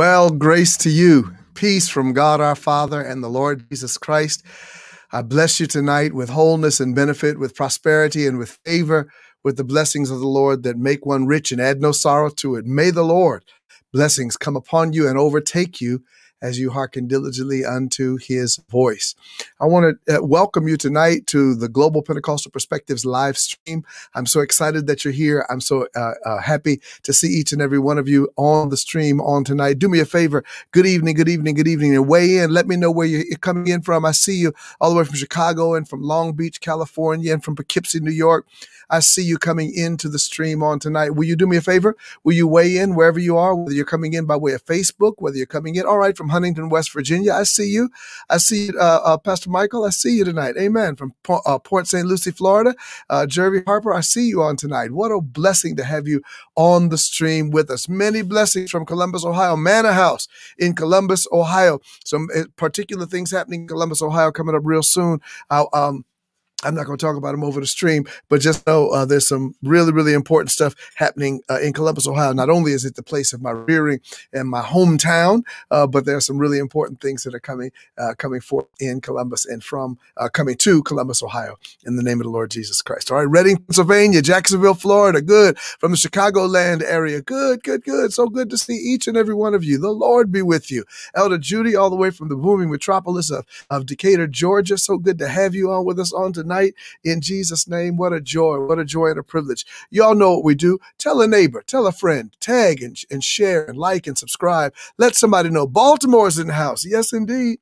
Well, grace to you. Peace from God our Father and the Lord Jesus Christ. I bless you tonight with wholeness and benefit, with prosperity and with favor, with the blessings of the Lord that make one rich and add no sorrow to it. May the Lord blessings come upon you and overtake you as you hearken diligently unto his voice. I want to uh, welcome you tonight to the Global Pentecostal Perspectives live stream. I'm so excited that you're here. I'm so uh, uh, happy to see each and every one of you on the stream on tonight. Do me a favor. Good evening, good evening, good evening, and weigh in. Let me know where you're coming in from. I see you all the way from Chicago and from Long Beach, California, and from Poughkeepsie, New York. I see you coming into the stream on tonight. Will you do me a favor? Will you weigh in wherever you are, whether you're coming in by way of Facebook, whether you're coming in, all right, from Huntington, West Virginia. I see you. I see you, uh, uh, Pastor Michael. I see you tonight. Amen. From uh, Port St. Lucie, Florida. Uh, Jeremy Harper, I see you on tonight. What a blessing to have you on the stream with us. Many blessings from Columbus, Ohio. Manor House in Columbus, Ohio. Some uh, particular things happening in Columbus, Ohio coming up real soon. um, I'm not going to talk about them over the stream, but just know uh, there's some really, really important stuff happening uh, in Columbus, Ohio. Not only is it the place of my rearing and my hometown, uh, but there are some really important things that are coming uh, coming forth in Columbus and from uh, coming to Columbus, Ohio, in the name of the Lord Jesus Christ. All right, Reading, Pennsylvania, Jacksonville, Florida, good. From the Chicagoland area, good, good, good. So good to see each and every one of you. The Lord be with you. Elder Judy, all the way from the booming metropolis of, of Decatur, Georgia. So good to have you on with us on tonight tonight in Jesus' name. What a joy. What a joy and a privilege. Y'all know what we do. Tell a neighbor, tell a friend, tag and, and share and like and subscribe. Let somebody know Baltimore's in the house. Yes, indeed.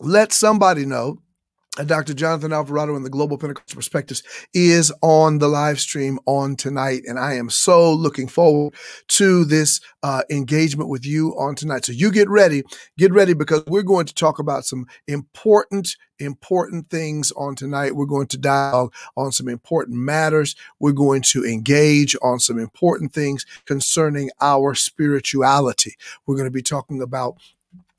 Let somebody know Dr. Johnathan Alvarado and the Global Pentecostal Perspectives is on the live stream on tonight. And I am so looking forward to this uh, engagement with you on tonight. So you get ready, get ready because we're going to talk about some important, important things on tonight. We're going to dialogue on some important matters. We're going to engage on some important things concerning our spirituality. We're going to be talking about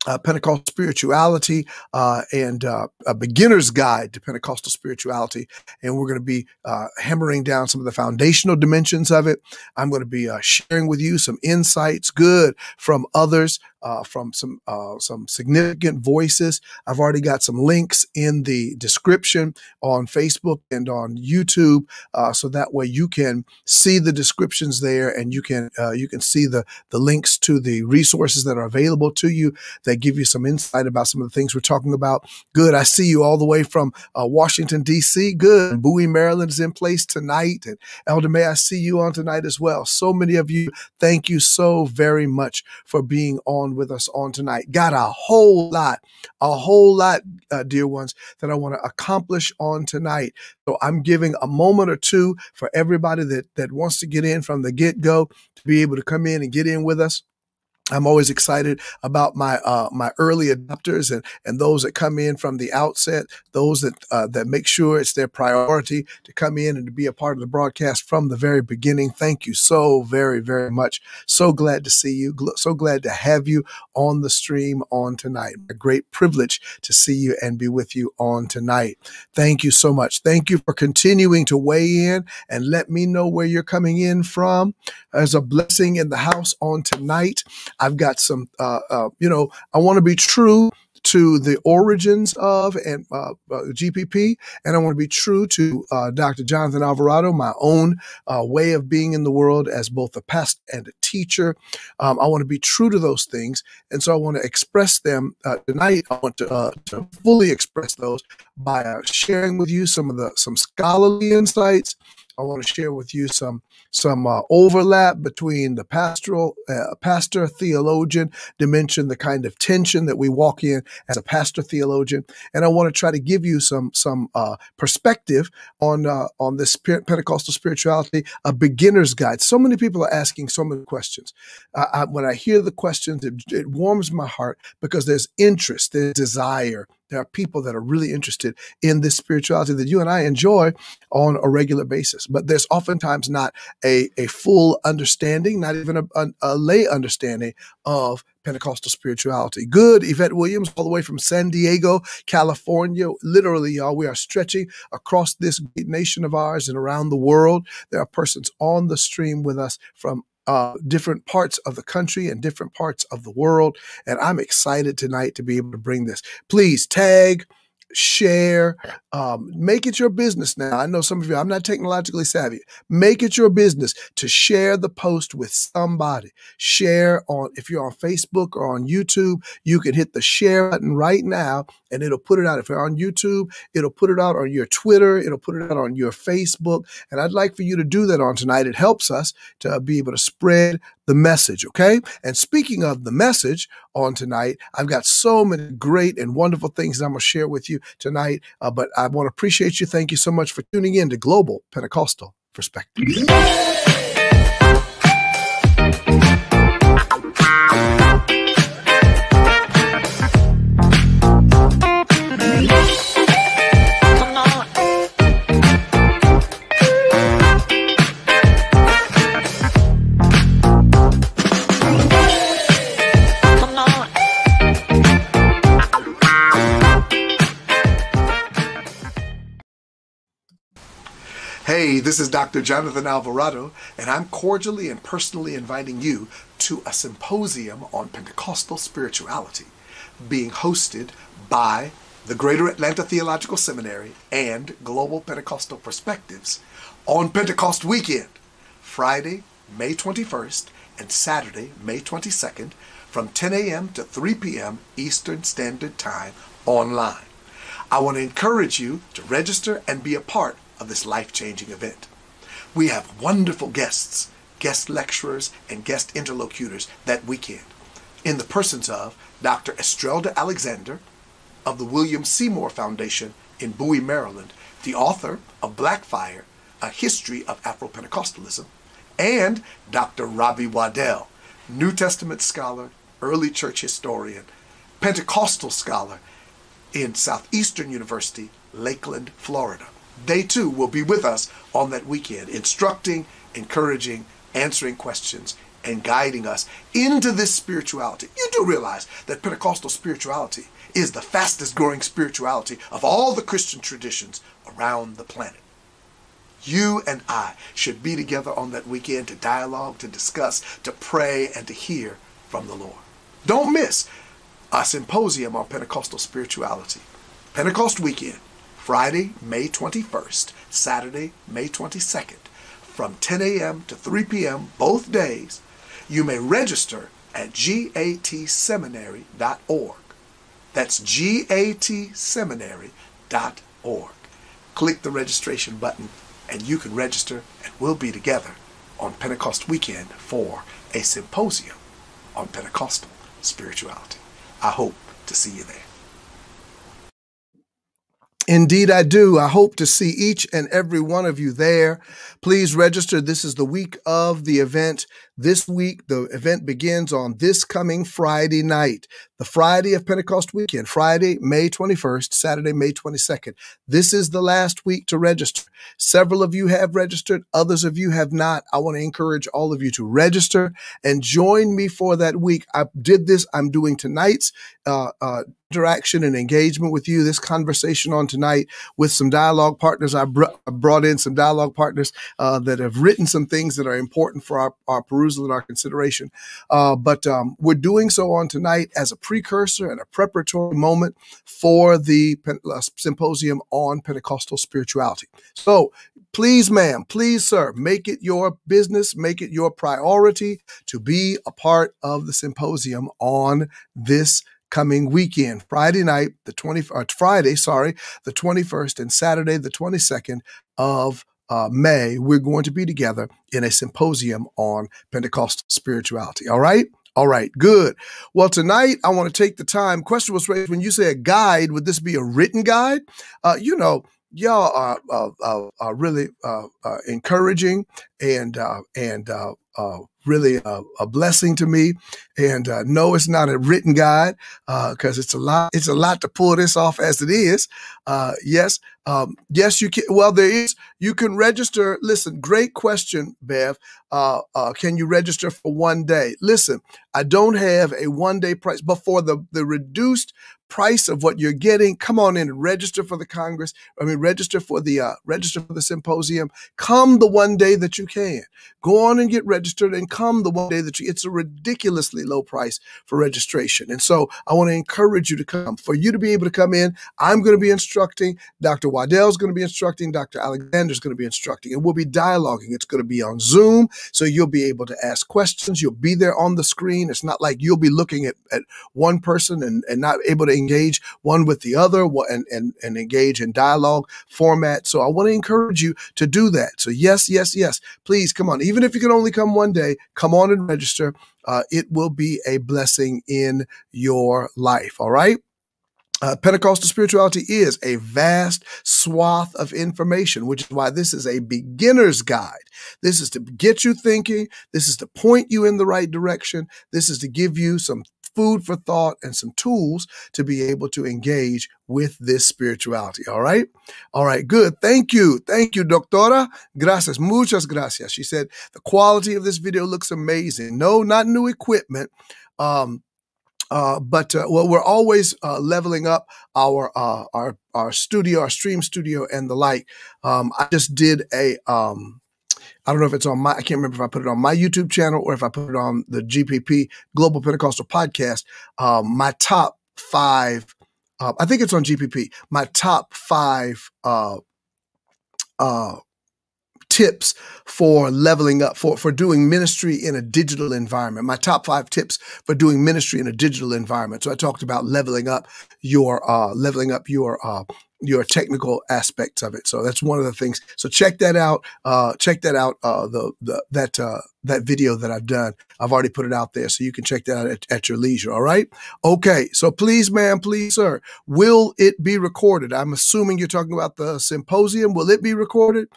uh, Pentecostal spirituality uh, and uh, a beginner's guide to Pentecostal spirituality. And we're going to be uh, hammering down some of the foundational dimensions of it. I'm going to be uh, sharing with you some insights, good from others uh, from some uh, some significant voices. I've already got some links in the description on Facebook and on YouTube, uh, so that way you can see the descriptions there, and you can uh, you can see the the links to the resources that are available to you that give you some insight about some of the things we're talking about. Good, I see you all the way from uh, Washington D.C. Good, Bowie, Maryland is in place tonight, and Elder May I see you on tonight as well. So many of you, thank you so very much for being on on with us on tonight. Got a whole lot, a whole lot, uh, dear ones, that I want to accomplish on tonight. So I'm giving a moment or two for everybody that that wants to get in from the get go to be able to come in and get in with us. I'm always excited about my uh, my early adopters and and those that come in from the outset, those that uh, that make sure it's their priority to come in and to be a part of the broadcast from the very beginning. Thank you so very very much. So glad to see you. So glad to have you on the stream on tonight. A great privilege to see you and be with you on tonight. Thank you so much. Thank you for continuing to weigh in and let me know where you're coming in from. There's a blessing in the house on tonight. I've got some, uh, uh, you know, I want to be true to the origins of and uh, uh, GPP, and I want to be true to uh, Dr. Johnathan Alvarado, my own uh, way of being in the world as both a pastor and a teacher. Um, I want to be true to those things, and so I want to express them uh, tonight. I want to, uh, to fully express those by sharing with you some of the some scholarly insights I want to share with you some some uh, overlap between the pastoral uh, pastor theologian dimension, the kind of tension that we walk in as a pastor theologian, and I want to try to give you some some uh, perspective on uh, on this Pentecostal spirituality, a beginner's guide. So many people are asking so many questions. I, when I hear the questions, it, it warms my heart because there's interest, there's desire, there are people that are really interested in this spirituality that you and I enjoy on a regular basis. But there's oftentimes not a, a full understanding, not even a, a, a lay understanding of Pentecostal spirituality. Good, Yvette Williams, all the way from San Diego, California. Literally, y'all, we are stretching across this great nation of ours and around the world. There are persons on the stream with us from uh, different parts of the country and different parts of the world. And I'm excited tonight to be able to bring this. Please tag, share, um, make it your business now. I know some of you, I'm not technologically savvy. Make it your business to share the post with somebody. Share on, if you're on Facebook or on YouTube, you can hit the share button right now and it'll put it out. If you're on YouTube, it'll put it out on your Twitter, it'll put it out on your Facebook. And I'd like for you to do that on tonight. It helps us to be able to spread the message, okay? And speaking of the message on tonight, I've got so many great and wonderful things that I'm going to share with you tonight. Uh, but I want to appreciate you. Thank you so much for tuning in to Global Pentecostal Perspective. Hey, this is Dr. Johnathan Alvarado, and I'm cordially and personally inviting you to a symposium on Pentecostal spirituality being hosted by the Greater Atlanta Theological Seminary and Global Pentecostal Perspectives on Pentecost weekend, Friday, May 21st, and Saturday, May 22nd, from 10 a.m. to 3 p.m. Eastern Standard Time online. I want to encourage you to register and be a part of this life-changing event. We have wonderful guests, guest lecturers, and guest interlocutors that weekend in the persons of Dr. Estrelda Alexander of the William Seymour Foundation in Bowie, Maryland, the author of Blackfire, A History of Afro-Pentecostalism, and Dr. Robby Waddell, New Testament scholar, early church historian, Pentecostal scholar in Southeastern University, Lakeland, Florida. They too will be with us on that weekend, instructing, encouraging, answering questions, and guiding us into this spirituality. You do realize that Pentecostal spirituality is the fastest growing spirituality of all the Christian traditions around the planet. You and I should be together on that weekend to dialogue, to discuss, to pray, and to hear from the Lord. Don't miss a symposium on Pentecostal spirituality. Pentecost weekend, Friday, May 21st, Saturday, May 22nd, from 10 a.m. to 3 p.m. both days. You may register at gatseminary.org. That's gatseminary.org. Click the registration button and you can register and we'll be together on Pentecost weekend for a symposium on Pentecostal spirituality. I hope to see you there. Indeed, I do. I hope to see each and every one of you there. Please register. This is the week of the event. This week, the event begins on this coming Friday night, the Friday of Pentecost weekend, Friday, May 21st, Saturday, May 22nd. This is the last week to register. Several of you have registered, others of you have not. I want to encourage all of you to register and join me for that week. I did this, I'm doing tonight's uh, uh, interaction and engagement with you, this conversation on tonight with some dialogue partners. I, br- brought in some dialogue partners uh, that have written some things that are important for our, our perusal and our consideration. Uh, but um, we're doing so on tonight as a precursor and a preparatory moment for the uh, symposium on Pentecostal spirituality. So please, ma'am, please, sir, make it your business, make it your priority to be a part of the symposium on this coming weekend, Friday night, the 20, uh, Friday, sorry, the 21st and Saturday, the 22nd of uh, May, we're going to be together in a symposium on Pentecostal spirituality. All right. All right, good. Well, tonight I want to take the time. Question was raised when you say a guide, would this be a written guide? Uh, you know, y'all are, uh, uh, are really uh, uh, encouraging and and really a, a, blessing to me. And uh, no, it's not a written guide because uh, it's a lot. It's a lot to pull this off as it is. Uh, yes, um, yes, you can. Well, there is. You can register. Listen, great question, Bev. Uh, uh, can you register for one day? Listen, I don't have a one day price, but for the the reduced price of what you're getting, come on in and register for the Congress. I mean, register for the uh, register for the symposium. Come the one day that you can. Go on and get registered and come the one day that you, it's a ridiculously low price for registration. And so I want to encourage you to come. For you to be able to come in, I'm going to be instructing, Dr. Waddell is going to be instructing, Dr. Alexander is going to be instructing, and we'll be dialoguing. It's going to be on Zoom, so you'll be able to ask questions. You'll be there on the screen. It's not like you'll be looking at, at one person and, and not able to engage one with the other and, and, and engage in dialogue format. So I want to encourage you to do that. So yes, yes, yes, please come on. Even if you can only come one day, come on and register. Uh, it will be a blessing in your life. All right. Uh, Pentecostal spirituality is a vast swath of information, which is why this is a beginner's guide. This is to get you thinking. This is to point you in the right direction. This is to give you some food for thought and some tools to be able to engage with this spirituality. All right. All right. Good. Thank you. Thank you, doctora. Gracias. Muchas gracias. She said the quality of this video looks amazing. No, not new equipment. Um, uh, but uh, well, we're always uh, leveling up our uh, our our studio, our stream studio, and the like. Um, I just did a um, I don't know if it's on my, I can't remember if I put it on my YouTube channel or if I put it on the GPP Global Pentecostal Podcast. Um, my top five, uh, I think it's on GPP, my top five, uh, uh, tips for leveling up for for doing ministry in a digital environment. My top five tips for doing ministry in a digital environment. So i talked about leveling up your uh leveling up your uh your technical aspects of it. So that's one of the things. So check that out. Uh, check that out. Uh, the, the, that, uh, that video that I've done. I've already put it out there. So you can check that out at, at your leisure. All right. Okay. So please, ma'am, please, sir, will it be recorded? I'm assuming you're talking about the symposium. Will it be recorded?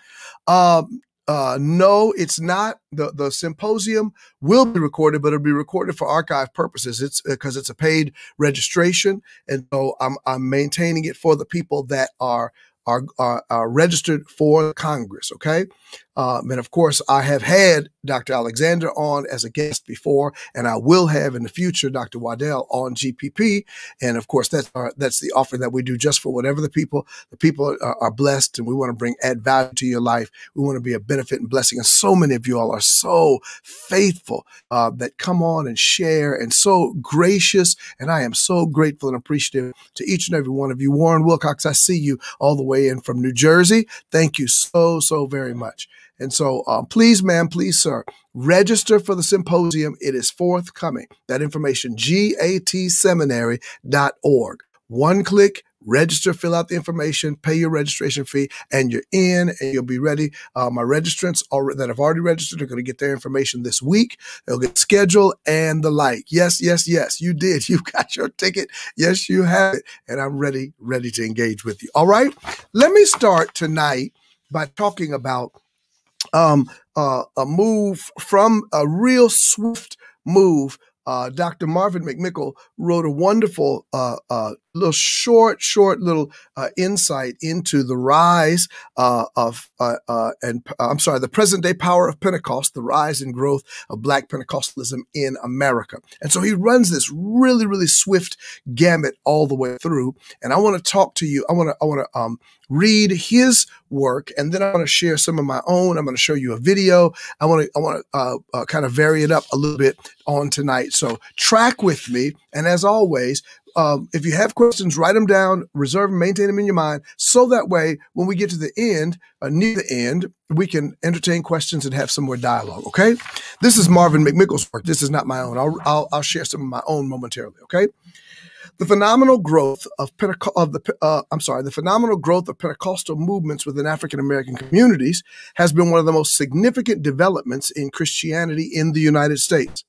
Um, uh, no, it's not. The the symposium will be recorded, but it'll be recorded for archive purposes. It's because uh, it's a paid registration, and so I'm I'm maintaining it for the people that are are, are, are registered for Congress. Okay. Um, and of course, I have had Dr. Alexander on as a guest before, and I will have in the future Dr. Waddell on GPP. And of course, that's our, that's the offering that we do just for whatever the people, the people are, are blessed, and we want to bring add value to your life. We want to be a benefit and blessing. And so many of you all are so faithful uh, that come on and share, and so gracious. And I am so grateful and appreciative to each and every one of you. Warren Wilcox, I see you all the way in from New Jersey. Thank you so so very much. And so, uh, please, ma'am, please, sir, register for the symposium. It is forthcoming. That information, gatseminary.org. One click, register, fill out the information, pay your registration fee, and you're in and you'll be ready. Uh, my registrants are, that have already registered are going to get their information this week. They'll get schedule and the like. Yes, yes, yes, you did. You got your ticket. Yes, you have it. And I'm ready, ready to engage with you. All right. Let me start tonight by talking about um, uh, a move from a real swift move. Uh, Dr. Marvin McMickle wrote a wonderful uh, uh little short, short little uh, insight into the rise uh, of, uh, uh and uh, I'm sorry, the present day power of Pentecost, the rise and growth of Black Pentecostalism in America. And so he runs this really, really swift gamut all the way through. And I want to talk to you. I want to, I want to um, read his work, and then I want to share some of my own. I'm going to show you a video. I want to, I want to uh, kind of vary it up a little bit on tonight. So track with me. And as always, um, if you have questions, write them down, reserve them, maintain them in your mind. So that way, when we get to the end, uh, near the end, we can entertain questions and have some more dialogue. Okay. This is Marvin McMickle's work. This is not my own. I'll, I'll, I'll share some of my own momentarily. Okay. The phenomenal growth of, Penteco- of the, uh, I'm sorry, the phenomenal growth of Pentecostal movements within African American communities has been one of the most significant developments in Christianity in the United States.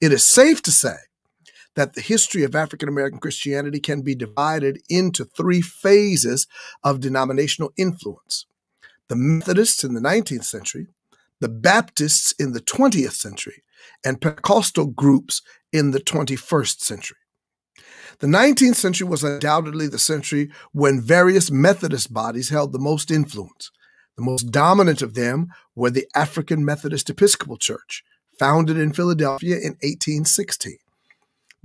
It is safe to say that the history of African American Christianity can be divided into three phases of denominational influence the Methodists in the 19th century, the Baptists in the 20th century, and Pentecostal groups in the 21st century. The 19th century was undoubtedly the century when various Methodist bodies held the most influence. The most dominant of them were the African Methodist Episcopal Church, founded in Philadelphia in 1816.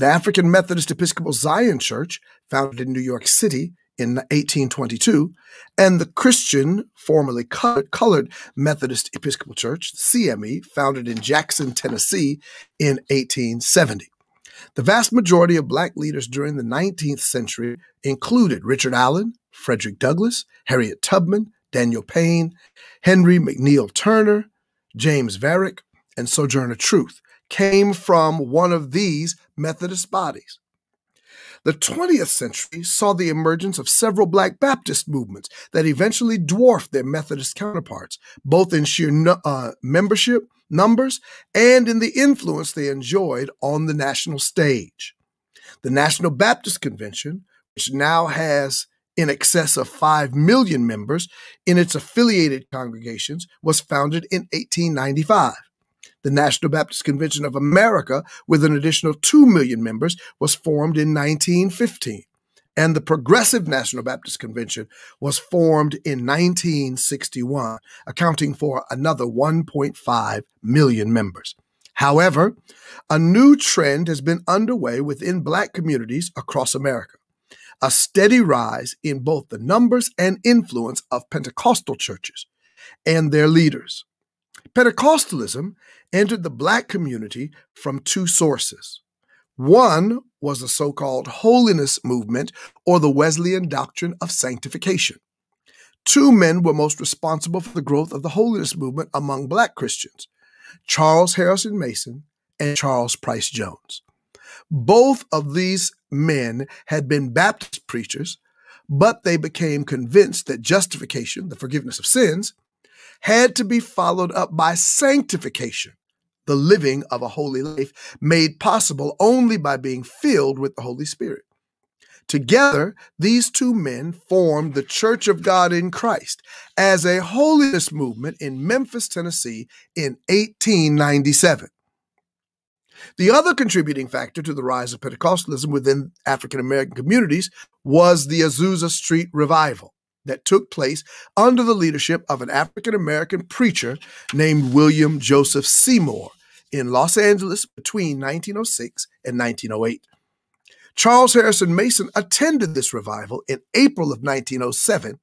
The African Methodist Episcopal Zion Church, founded in New York City in 1822, and the Christian, formerly colored Methodist Episcopal Church, CME, founded in Jackson, Tennessee in 1870. The vast majority of black leaders during the 19th century included Richard Allen, Frederick Douglass, Harriet Tubman, Daniel Payne, Henry McNeil Turner, James Varick, and Sojourner Truth came from one of these Methodist bodies. The 20th century saw the emergence of several Black Baptist movements that eventually dwarfed their Methodist counterparts, both in sheer uh, membership numbers and in the influence they enjoyed on the national stage. The National Baptist Convention, which now has in excess of 5 million members in its affiliated congregations, was founded in 1895. The National Baptist Convention of America, with an additional 2 million members, was formed in 1915. And the Progressive National Baptist Convention was formed in 1961, accounting for another 1.5 million members. However, a new trend has been underway within Black communities across America a steady rise in both the numbers and influence of Pentecostal churches and their leaders. Pentecostalism entered the Black community from two sources. One was the so called holiness movement or the Wesleyan doctrine of sanctification. Two men were most responsible for the growth of the holiness movement among Black Christians Charles Harrison Mason and Charles Price Jones. Both of these men had been Baptist preachers, but they became convinced that justification, the forgiveness of sins, had to be followed up by sanctification, the living of a holy life made possible only by being filled with the Holy Spirit. Together, these two men formed the Church of God in Christ as a holiness movement in Memphis, Tennessee in 1897. The other contributing factor to the rise of Pentecostalism within African American communities was the Azusa Street revival that took place under the leadership of an African American preacher named William Joseph Seymour in Los Angeles between 1906 and 1908. Charles Harrison Mason attended this revival in April of 1907,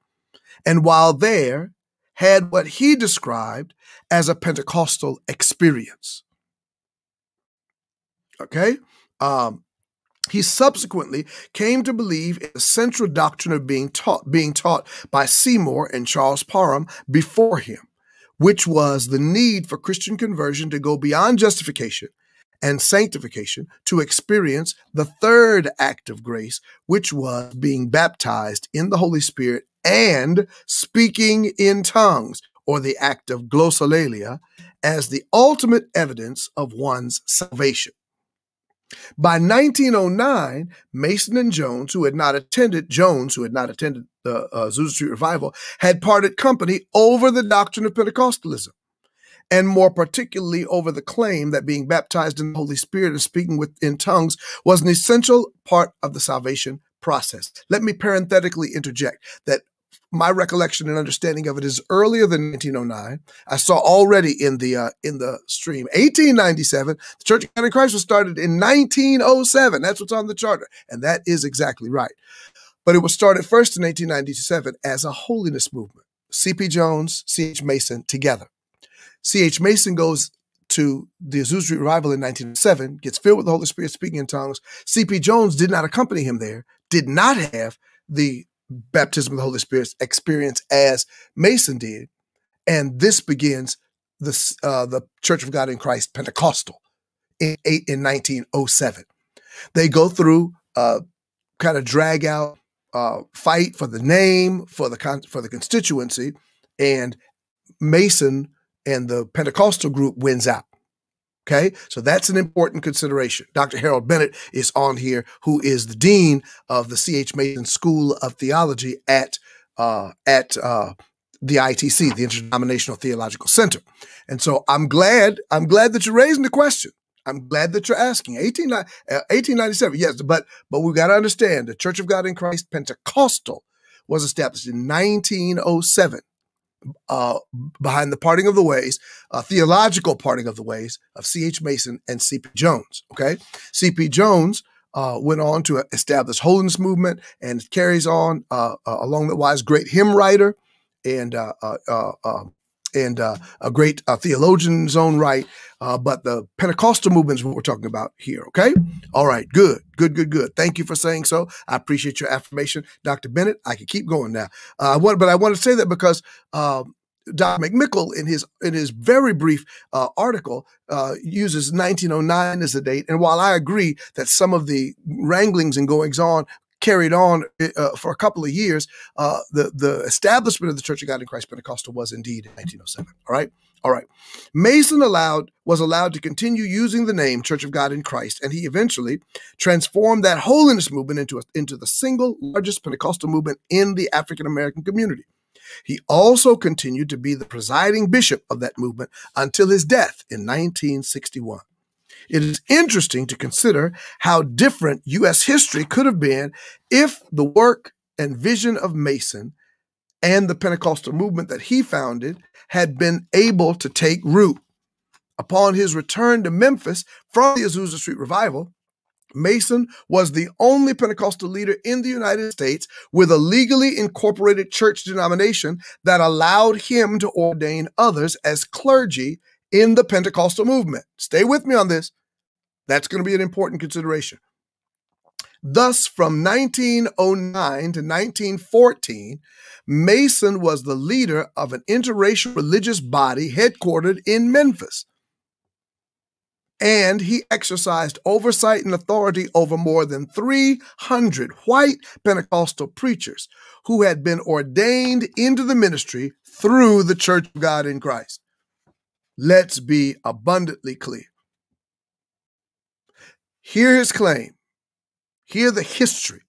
and while there, had what he described as a Pentecostal experience. Okay? Um, he subsequently came to believe in the central doctrine of being taught, being taught by Seymour and Charles Parham before him, which was the need for Christian conversion to go beyond justification and sanctification to experience the third act of grace, which was being baptized in the Holy Spirit and speaking in tongues, or the act of glossolalia, as the ultimate evidence of one's salvation. By 1909, Mason and Jones, who had not attended Jones, who had not attended the uh, Azusa Street revival, had parted company over the doctrine of Pentecostalism, and more particularly over the claim that being baptized in the Holy Spirit and speaking with in tongues was an essential part of the salvation process. Let me parenthetically interject that my recollection and understanding of it is earlier than 1909. I saw already in the uh, in the stream 1897. The Church of Christ was started in 1907. That's what's on the charter, and that is exactly right. But it was started first in 1897 as a holiness movement. C.P. Jones, C.H. Mason together. C.H. Mason goes to the Azusa Revival in 1907, gets filled with the Holy Spirit, speaking in tongues. C.P. Jones did not accompany him there, did not have the baptism of the Holy Spirit experience as Mason did. And this begins the, uh, the Church of God in Christ Pentecostal in, in 1907. They go through uh, kind of drag out uh, fight for the name, for the con- for the constituency, and Mason and the Pentecostal group wins out. Okay, so that's an important consideration. Dr. Harold Bennett is on here, who is the dean of the C.H. Mason School of Theology at uh, at uh, the ITC, the Interdenominational Theological Center. And so I'm glad I'm glad that you're raising the question. I'm glad that you're asking. 18, uh, 1897, yes, but but we've got to understand the Church of God in Christ Pentecostal was established in 1907 uh, behind the parting of the ways, theological parting of the ways of C.H. Mason and C.P. Jones. Okay, C.P. Jones uh, went on to establish holiness movement and carries on uh, uh, along that wise. Great hymn writer and uh, uh, and a great theologian in his own right. but the Pentecostal movement is what we're talking about here. Okay, all right, good, good, good, good. Thank you for saying so. I appreciate your affirmation, Dr. Bennett. I can keep going now. Want, but I want to say that because. Um, Dr. McMickle, in his in his very brief uh, article, uh, uses 1909 as a date. And while I agree that some of the wranglings and goings on carried on uh, for a couple of years, uh, the the establishment of the Church of God in Christ Pentecostal was indeed in 1907. All right. All right. Mason allowed was allowed to continue using the name Church of God in Christ, and he eventually transformed that holiness movement into a, into the single largest Pentecostal movement in the African American community. He also continued to be the presiding bishop of that movement until his death in 1961. It is interesting to consider how different U.S. history could have been if the work and vision of Mason and the Pentecostal movement that he founded had been able to take root. Upon his return to Memphis from the Azusa Street Revival, Mason was the only Pentecostal leader in the United States with a legally incorporated church denomination that allowed him to ordain others as clergy in the Pentecostal movement. Stay with me on this. That's going to be an important consideration. Thus, from 1909 to 1914, Mason was the leader of an interracial religious body headquartered in Memphis and he exercised oversight and authority over more than 300 white Pentecostal preachers who had been ordained into the ministry through the Church of God in Christ. Let's be abundantly clear. Hear his claim, hear the history.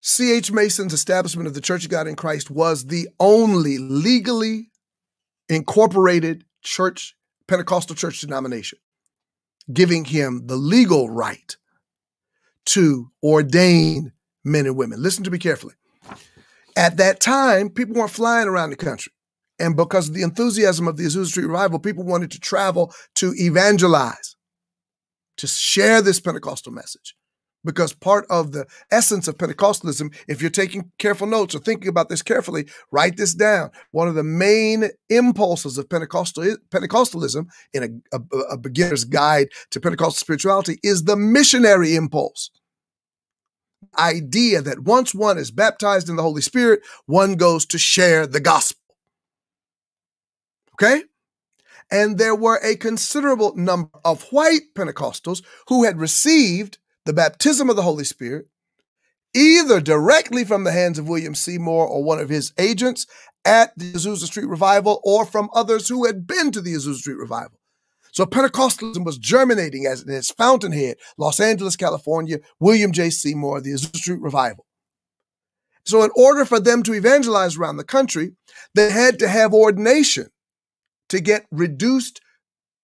C.H. Mason's establishment of the Church of God in Christ was the only legally incorporated church Pentecostal church denomination, giving him the legal right to ordain men and women. Listen to me carefully. At that time, people weren't flying around the country. And because of the enthusiasm of the Azusa Street Revival, people wanted to travel to evangelize, to share this Pentecostal message because part of the essence of Pentecostalism, if you're taking careful notes or thinking about this carefully, write this down. One of the main impulses of Pentecostal, Pentecostalism in a, a, a beginner's guide to Pentecostal spirituality is the missionary impulse. Idea that once one is baptized in the Holy Spirit, one goes to share the gospel. Okay? And there were a considerable number of white Pentecostals who had received the baptism of the Holy Spirit, either directly from the hands of William Seymour or one of his agents at the Azusa Street Revival or from others who had been to the Azusa Street Revival. So Pentecostalism was germinating as in its fountainhead, Los Angeles, California, William J. Seymour, the Azusa Street Revival. So in order for them to evangelize around the country, they had to have ordination to get reduced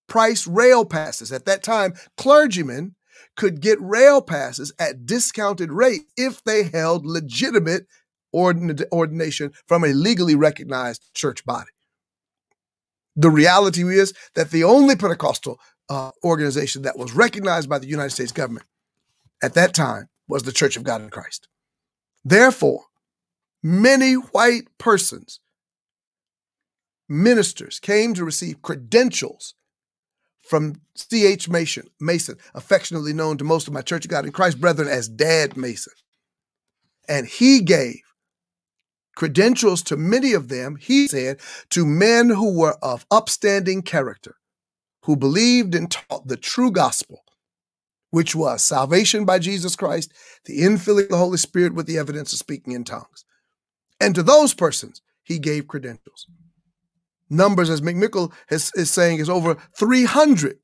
price rail passes. At that time, clergymen could get rail passes at discounted rate if they held legitimate ordination from a legally recognized church body. The reality is that the only Pentecostal uh, organization that was recognized by the United States government at that time was the Church of God in Christ. Therefore, many white persons, ministers, came to receive credentials from C.H. Mason, Mason, affectionately known to most of my Church of God in Christ brethren as Dad Mason. And he gave credentials to many of them, he said, to men who were of upstanding character, who believed and taught the true gospel, which was salvation by Jesus Christ, the infilling of the Holy Spirit with the evidence of speaking in tongues. And to those persons, he gave credentials numbers, as McMickle is, is saying, is over 300.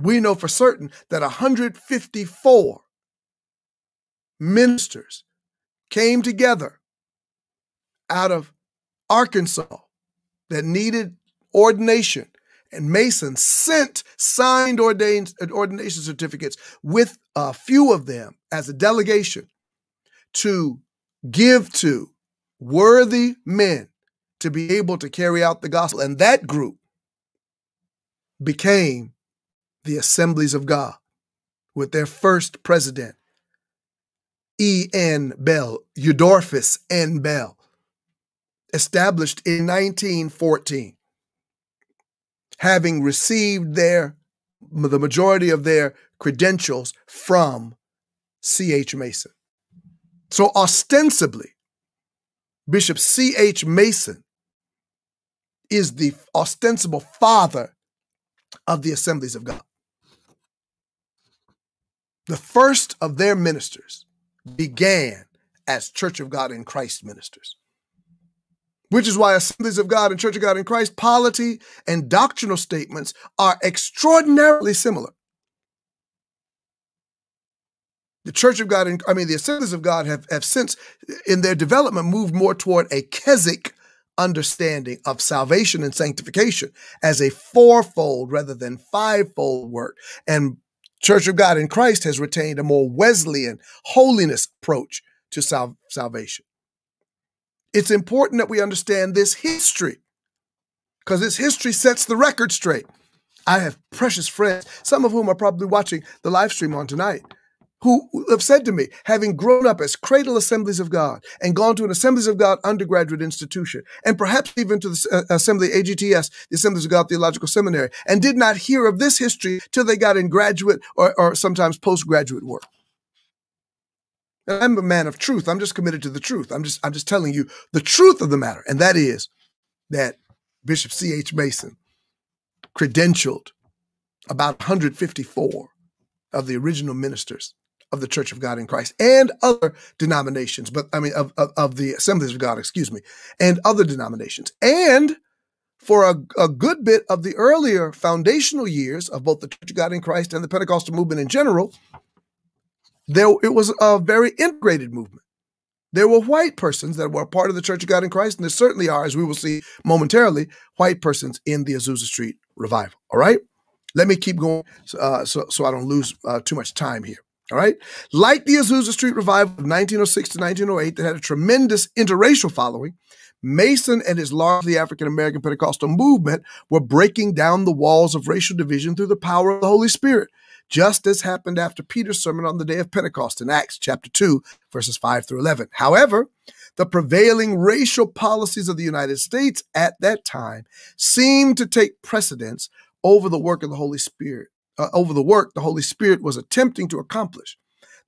We know for certain that 154 ministers came together out of Arkansas that needed ordination. And Mason sent signed ordained, ordination certificates with a few of them as a delegation to give to worthy men to be able to carry out the gospel. And that group became the assemblies of God. with their first president, E. N. Bell, Eudorus N. Bell, established in 1914, having received their the majority of their credentials from C.H. Mason. So ostensibly, Bishop C.H. Mason is the ostensible father of the Assemblies of God. The first of their ministers began as Church of God in Christ ministers, which is why Assemblies of God and Church of God in Christ polity and doctrinal statements are extraordinarily similar. The Church of God, in, I mean, the Assemblies of God have, have since, in their development, moved more toward a Keswick understanding of salvation and sanctification as a fourfold rather than fivefold work. And Church of God in Christ has retained a more Wesleyan holiness approach to sal- salvation. It's important that we understand this history because this history sets the record straight. I have precious friends, some of whom are probably watching the live stream on tonight, who have said to me, having grown up as cradle assemblies of God and gone to an Assemblies of God undergraduate institution, and perhaps even to the uh, Assembly AGTS, the Assemblies of God Theological Seminary, and did not hear of this history till they got in graduate or, or sometimes postgraduate work. And I'm a man of truth. I'm just committed to the truth. I'm just I'm just telling you the truth of the matter, and that is that Bishop C. H. Mason credentialed about 154 of the original ministers of the Church of God in Christ and other denominations, but I mean, of, of, of the Assemblies of God, excuse me, and other denominations. And for a, a, good bit of the earlier foundational years of both the Church of God in Christ and the Pentecostal movement in general, there it was a very integrated movement. There were white persons that were part of the Church of God in Christ, and there certainly are, as we will see momentarily, white persons in the Azusa Street revival. All right, let me keep going uh, so, so I don't lose uh, too much time here. All right. Like the Azusa Street Revival of 1906 to 1908 that had a tremendous interracial following, Mason and his largely African American Pentecostal movement were breaking down the walls of racial division through the power of the Holy Spirit, just as happened after Peter's sermon on the day of Pentecost in Acts chapter 2, verses 5 through 11. However, the prevailing racial policies of the United States at that time seemed to take precedence over the work of the Holy Spirit uh, over the work the Holy Spirit was attempting to accomplish.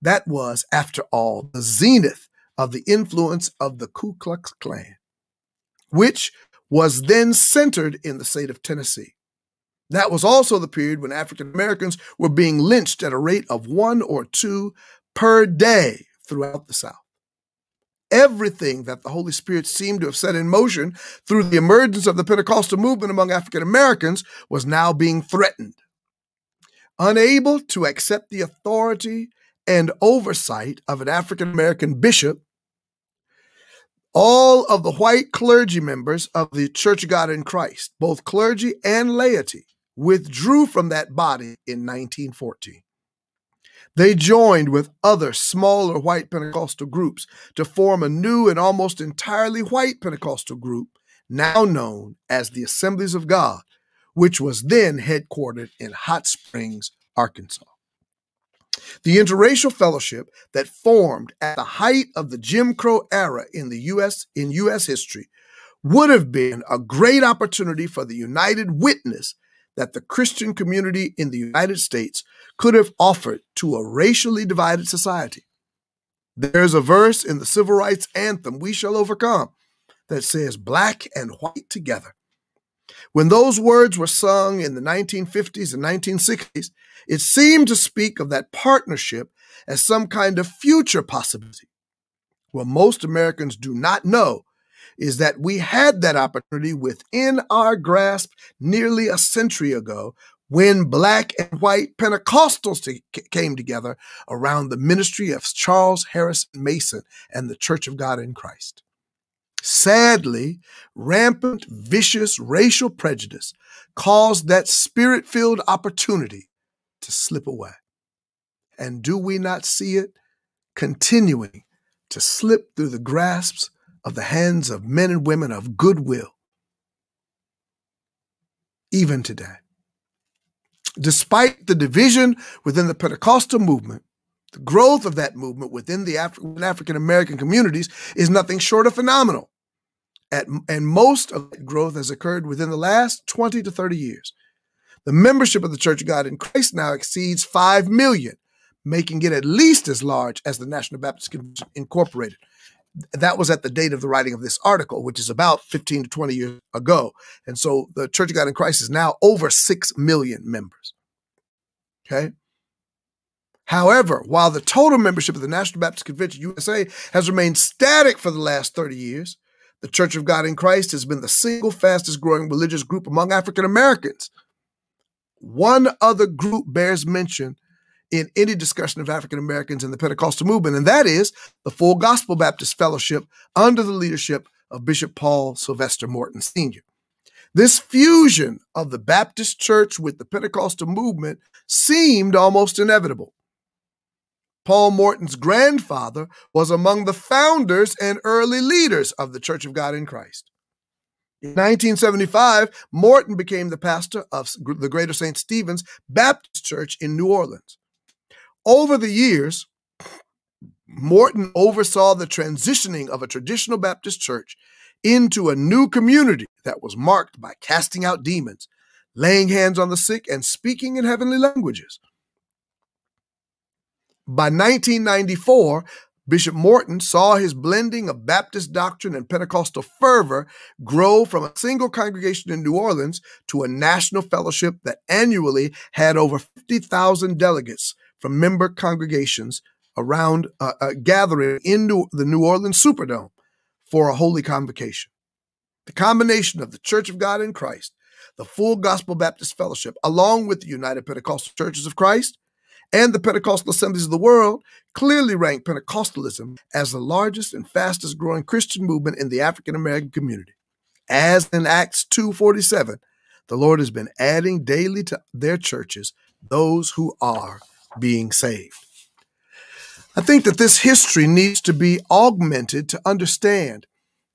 That was, after all, the zenith of the influence of the Ku Klux Klan, which was then centered in the state of Tennessee. That was also the period when African Americans were being lynched at a rate of one or two per day throughout the South. Everything that the Holy Spirit seemed to have set in motion through the emergence of the Pentecostal movement among African Americans was now being threatened unable to accept the authority and oversight of an African American bishop, all of the white clergy members of the Church of God in Christ, both clergy and laity, withdrew from that body in 1914. They joined with other smaller white Pentecostal groups to form a new and almost entirely white Pentecostal group, now known as the Assemblies of God, which was then headquartered in Hot Springs, Arkansas. The interracial fellowship that formed at the height of the Jim Crow era in the US in US history would have been a great opportunity for the united witness that the Christian community in the United States could have offered to a racially divided society. There's a verse in the civil rights anthem, We Shall Overcome, that says, Black and white together when those words were sung in the 1950s and 1960s, it seemed to speak of that partnership as some kind of future possibility. What most Americans do not know is that we had that opportunity within our grasp nearly a century ago when black and white Pentecostals came together around the ministry of Charles Harrison Mason and the Church of God in Christ. Sadly, rampant, vicious racial prejudice caused that spirit filled opportunity to slip away. And do we not see it continuing to slip through the grasps of the hands of men and women of goodwill, even today? Despite the division within the Pentecostal movement, the growth of that movement within the Af- African American communities is nothing short of phenomenal. At, and most of that growth has occurred within the last 20 to 30 years. The membership of the Church of God in Christ now exceeds 5 million, making it at least as large as the National Baptist Convention Incorporated. That was at the date of the writing of this article, which is about 15 to 20 years ago. And so the Church of God in Christ is now over 6 million members. Okay. However, while the total membership of the National Baptist Convention USA has remained static for the last 30 years, the Church of God in Christ has been the single fastest growing religious group among African Americans. One other group bears mention in any discussion of African Americans in the Pentecostal movement, and that is the Full Gospel Baptist Fellowship under the leadership of Bishop Paul Sylvester Morton Sr. This fusion of the Baptist church with the Pentecostal movement seemed almost inevitable. Paul Morton's grandfather was among the founders and early leaders of the Church of God in Christ. In 1975, Morton became the pastor of the Greater St. Stephen's Baptist Church in New Orleans. Over the years, Morton oversaw the transitioning of a traditional Baptist church into a new community that was marked by casting out demons, laying hands on the sick, and speaking in heavenly languages. By 1994, Bishop Morton saw his blending of Baptist doctrine and Pentecostal fervor grow from a single congregation in New Orleans to a national fellowship that annually had over 50,000 delegates from member congregations around uh, uh, gathering in the New Orleans Superdome for a holy convocation. The combination of the Church of God in Christ, the Full Gospel Baptist Fellowship, along with the United Pentecostal Churches of Christ, and the Pentecostal Assemblies of the world clearly rank Pentecostalism as the largest and fastest growing Christian movement in the African American community. As in Acts 2:47, the Lord has been adding daily to their churches those who are being saved. I think that this history needs to be augmented to understand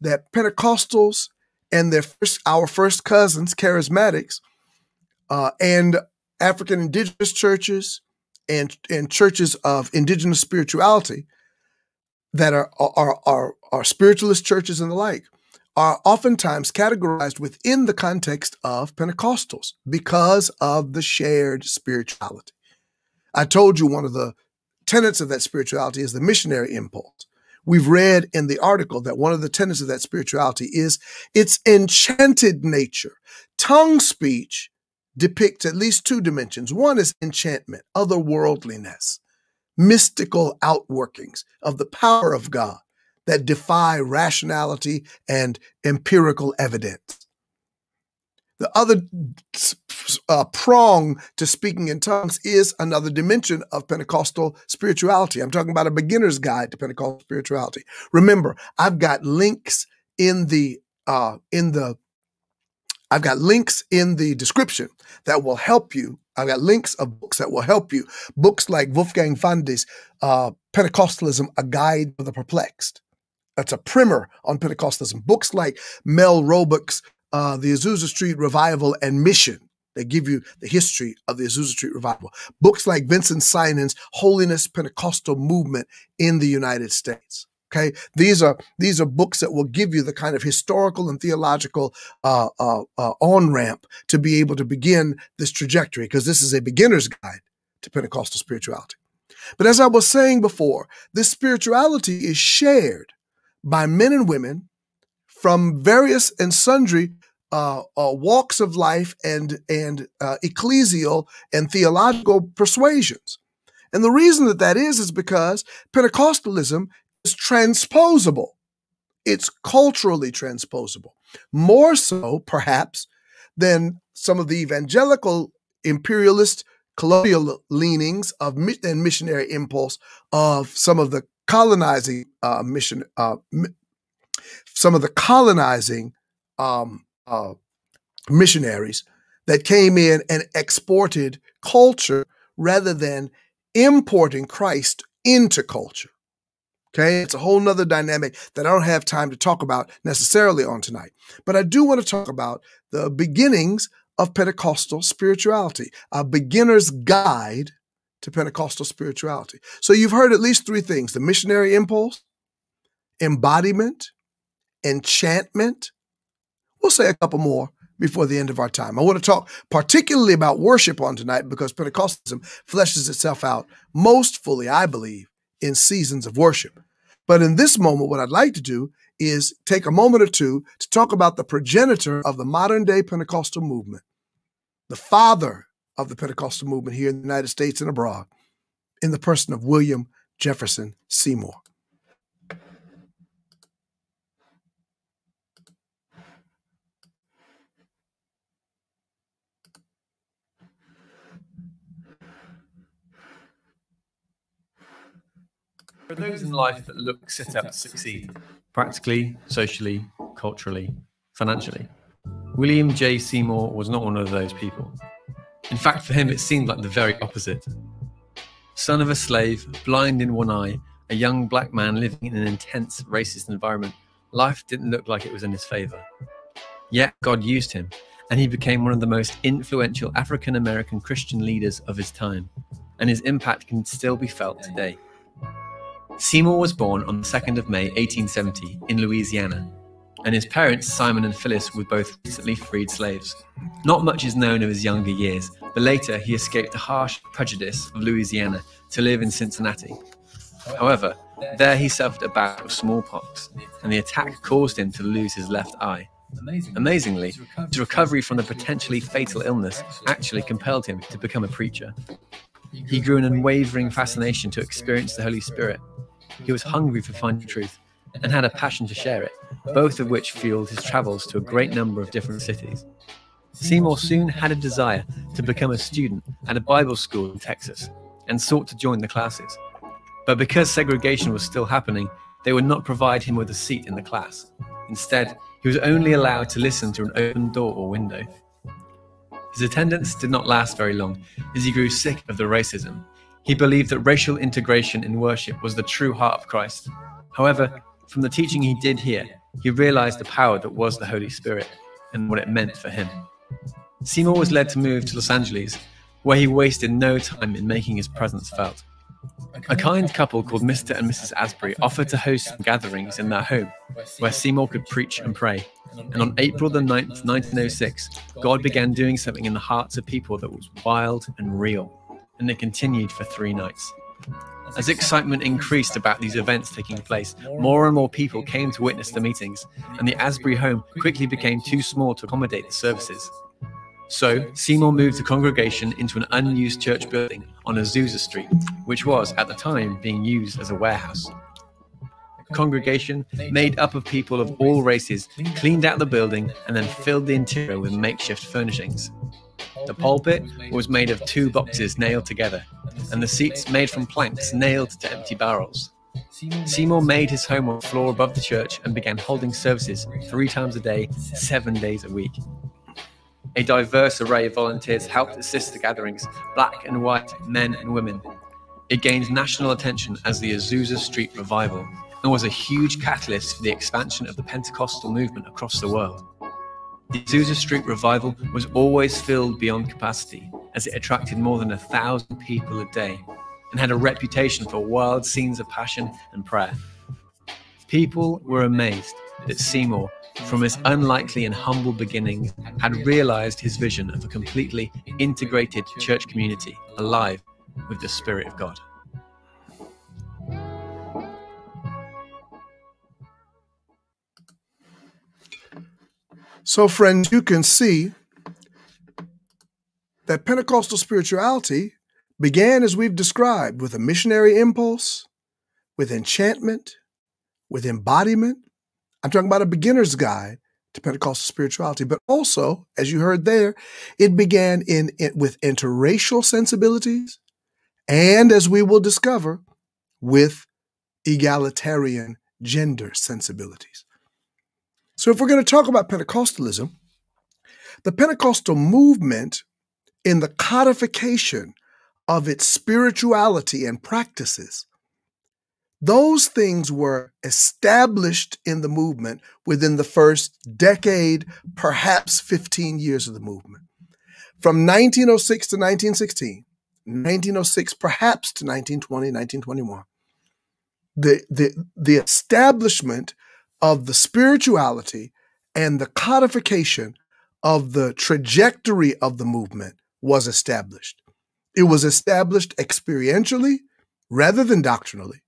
that Pentecostals and their first, our first cousins, charismatics, uh, and African indigenous churches and, and churches of indigenous spirituality that are, are, are, are spiritualist churches and the like are oftentimes categorized within the context of Pentecostals because of the shared spirituality. I told you one of the tenets of that spirituality is the missionary impulse. We've read in the article that one of the tenets of that spirituality is its enchanted nature. Tongue speech depicts at least two dimensions. One is enchantment, otherworldliness, mystical outworkings of the power of God that defy rationality and empirical evidence. The other uh, prong to speaking in tongues is another dimension of Pentecostal spirituality. I'm talking about a beginner's guide to Pentecostal spirituality. Remember, I've got links in the uh, in the I've got links in the description that will help you. I've got links of books that will help you. Books like Wolfgang Vondey's uh, Pentecostalism, A Guide for the Perplexed. That's a primer on Pentecostalism. Books like Mel Robeck's uh, The Azusa Street Revival and Mission. They give you the history of the Azusa Street Revival. Books like Vinson Synan's Holiness Pentecostal Movement in the United States. Okay, these are these are books that will give you the kind of historical and theological uh, uh, uh, on ramp to be able to begin this trajectory, because this is a beginner's guide to Pentecostal spirituality. But as I was saying before, this spirituality is shared by men and women from various and sundry uh, uh, walks of life and and uh, ecclesial and theological persuasions. And the reason that that is is because Pentecostalism is transposable. It's culturally transposable, more so perhaps than some of the evangelical imperialist colonial leanings of and missionary impulse of some of the colonizing uh, mission, uh, some of the colonizing um, uh, missionaries that came in and exported culture rather than importing Christ into culture. Okay, it's a whole nother dynamic that I don't have time to talk about necessarily on tonight. But I do want to talk about the beginnings of Pentecostal spirituality, a beginner's guide to Pentecostal spirituality. So you've heard at least three things the missionary impulse, embodiment, enchantment. We'll say a couple more before the end of our time. I want to talk particularly about worship on tonight because Pentecostalism fleshes itself out most fully, I believe, in seasons of worship. But in this moment, what I'd like to do is take a moment or two to talk about the progenitor of the modern day Pentecostal movement, the father of the Pentecostal movement here in the United States and abroad, in the person of William Jefferson Seymour. For those in life that look set up to succeed, practically, socially, culturally, financially, William J. Seymour was not one of those people. In fact, for him, it seemed like the very opposite. Son of a slave, blind in one eye, a young black man living in an intense racist environment, life didn't look like it was in his favor. Yet God used him, and he became one of the most influential African American Christian leaders of his time, and his impact can still be felt today. Seymour was born on the 2nd of May 1870 in Louisiana, and his parents, Simon and Phyllis, were both recently freed slaves. Not much is known of his younger years, but later he escaped the harsh prejudice of Louisiana to live in Cincinnati. However, there he suffered a bout of smallpox, and the attack caused him to lose his left eye. Amazingly, his recovery from the potentially fatal illness actually compelled him to become a preacher. He grew an unwavering fascination to experience the Holy Spirit he was hungry for finding truth and had a passion to share it, both of which fueled his travels to a great number of different cities. Seymour soon had a desire to become a student at a Bible school in Texas and sought to join the classes. But because segregation was still happening, they would not provide him with a seat in the class. Instead, he was only allowed to listen through an open door or window. His attendance did not last very long as he grew sick of the racism he believed that racial integration in worship was the true heart of Christ. However, from the teaching he did hear, he realized the power that was the Holy Spirit and what it meant for him. Seymour was led to move to Los Angeles, where he wasted no time in making his presence felt. A kind couple called Mr. and Mrs. Asbury offered to host some gatherings in their home, where Seymour could preach and pray. And on April the 9th, 1906, God began doing something in the hearts of people that was wild and real and they continued for three nights. As excitement increased about these events taking place, more and more people came to witness the meetings, and the Asbury home quickly became too small to accommodate the services. So, Seymour moved the congregation into an unused church building on Azusa Street, which was, at the time, being used as a warehouse. Congregation, made up of people of all races, cleaned out the building and then filled the interior with makeshift furnishings. The pulpit was made of two boxes nailed together, and the seats made from planks nailed to empty barrels. Seymour made his home on the floor above the church and began holding services three times a day, seven days a week. A diverse array of volunteers helped assist the gatherings, black and white, men and women. It gained national attention as the Azusa Street Revival and was a huge catalyst for the expansion of the Pentecostal movement across the world. The Azusa Street revival was always filled beyond capacity, as it attracted more than a thousand people a day and had a reputation for wild scenes of passion and prayer. People were amazed that Seymour, from his unlikely and humble beginnings, had realized his vision of a completely integrated church community alive with the Spirit of God. So, friends, you can see that Pentecostal spirituality began as we've described with a missionary impulse, with enchantment, with embodiment. I'm talking about a beginner's guide to Pentecostal spirituality, but also, as you heard there, it began in, in with interracial sensibilities, and as we will discover, with egalitarian gender sensibilities. So, if we're going to talk about Pentecostalism, the Pentecostal movement, in the codification of its spirituality and practices, those things were established in the movement within the first decade, perhaps 15 years of the movement. From 1906 to 1916, 1906 perhaps to 1920, 1921, the, the, the establishment of the spirituality and the codification of the trajectory of the movement was established. It was established experientially rather than doctrinally.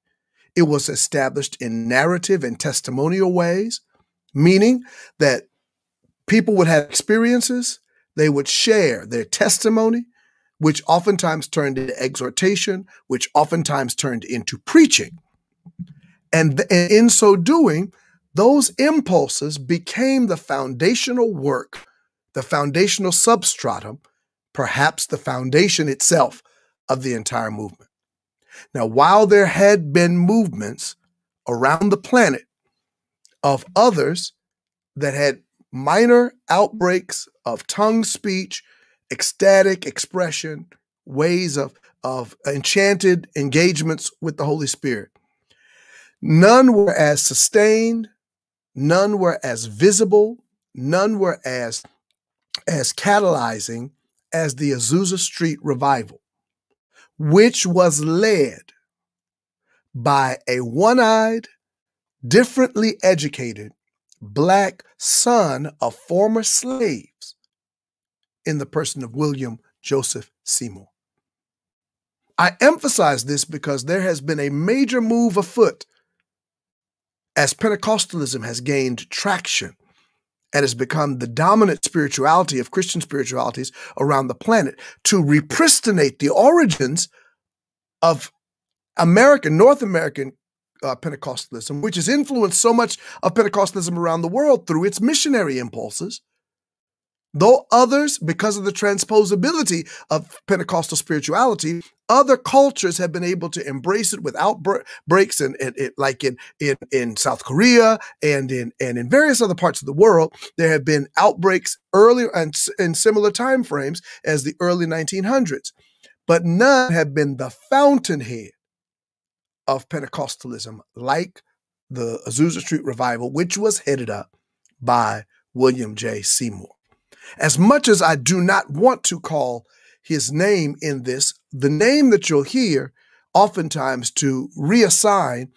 It was established in narrative and testimonial ways, meaning that people would have experiences, they would share their testimony, which oftentimes turned into exhortation, which oftentimes turned into preaching. And in so doing, those impulses became the foundational work, the foundational substratum, perhaps the foundation itself of the entire movement. Now, while there had been movements around the planet of others that had minor outbreaks of tongue speech, ecstatic expression, ways of, of enchanted engagements with the Holy Spirit, none were as sustained, none were as visible, none were as, as catalyzing as the Azusa Street revival which was led by a one eyed, differently educated black son of former slaves in the person of William Joseph Seymour. I emphasize this because there has been a major move afoot as Pentecostalism has gained traction and has become the dominant spirituality of Christian spiritualities around the planet to repristinate the origins of American, North American uh, Pentecostalism, which has influenced so much of Pentecostalism around the world through its missionary impulses. Though others, because of the transposability of Pentecostal spirituality, other cultures have been able to embrace it without breaks, and, like in, in in South Korea and in and in various other parts of the world, there have been outbreaks earlier and in similar time frames as the early 1900s, but none have been the fountainhead of Pentecostalism like the Azusa Street Revival, which was headed up by William J. Seymour. As much as I do not want to call his name in this, the name that you'll hear oftentimes to reassign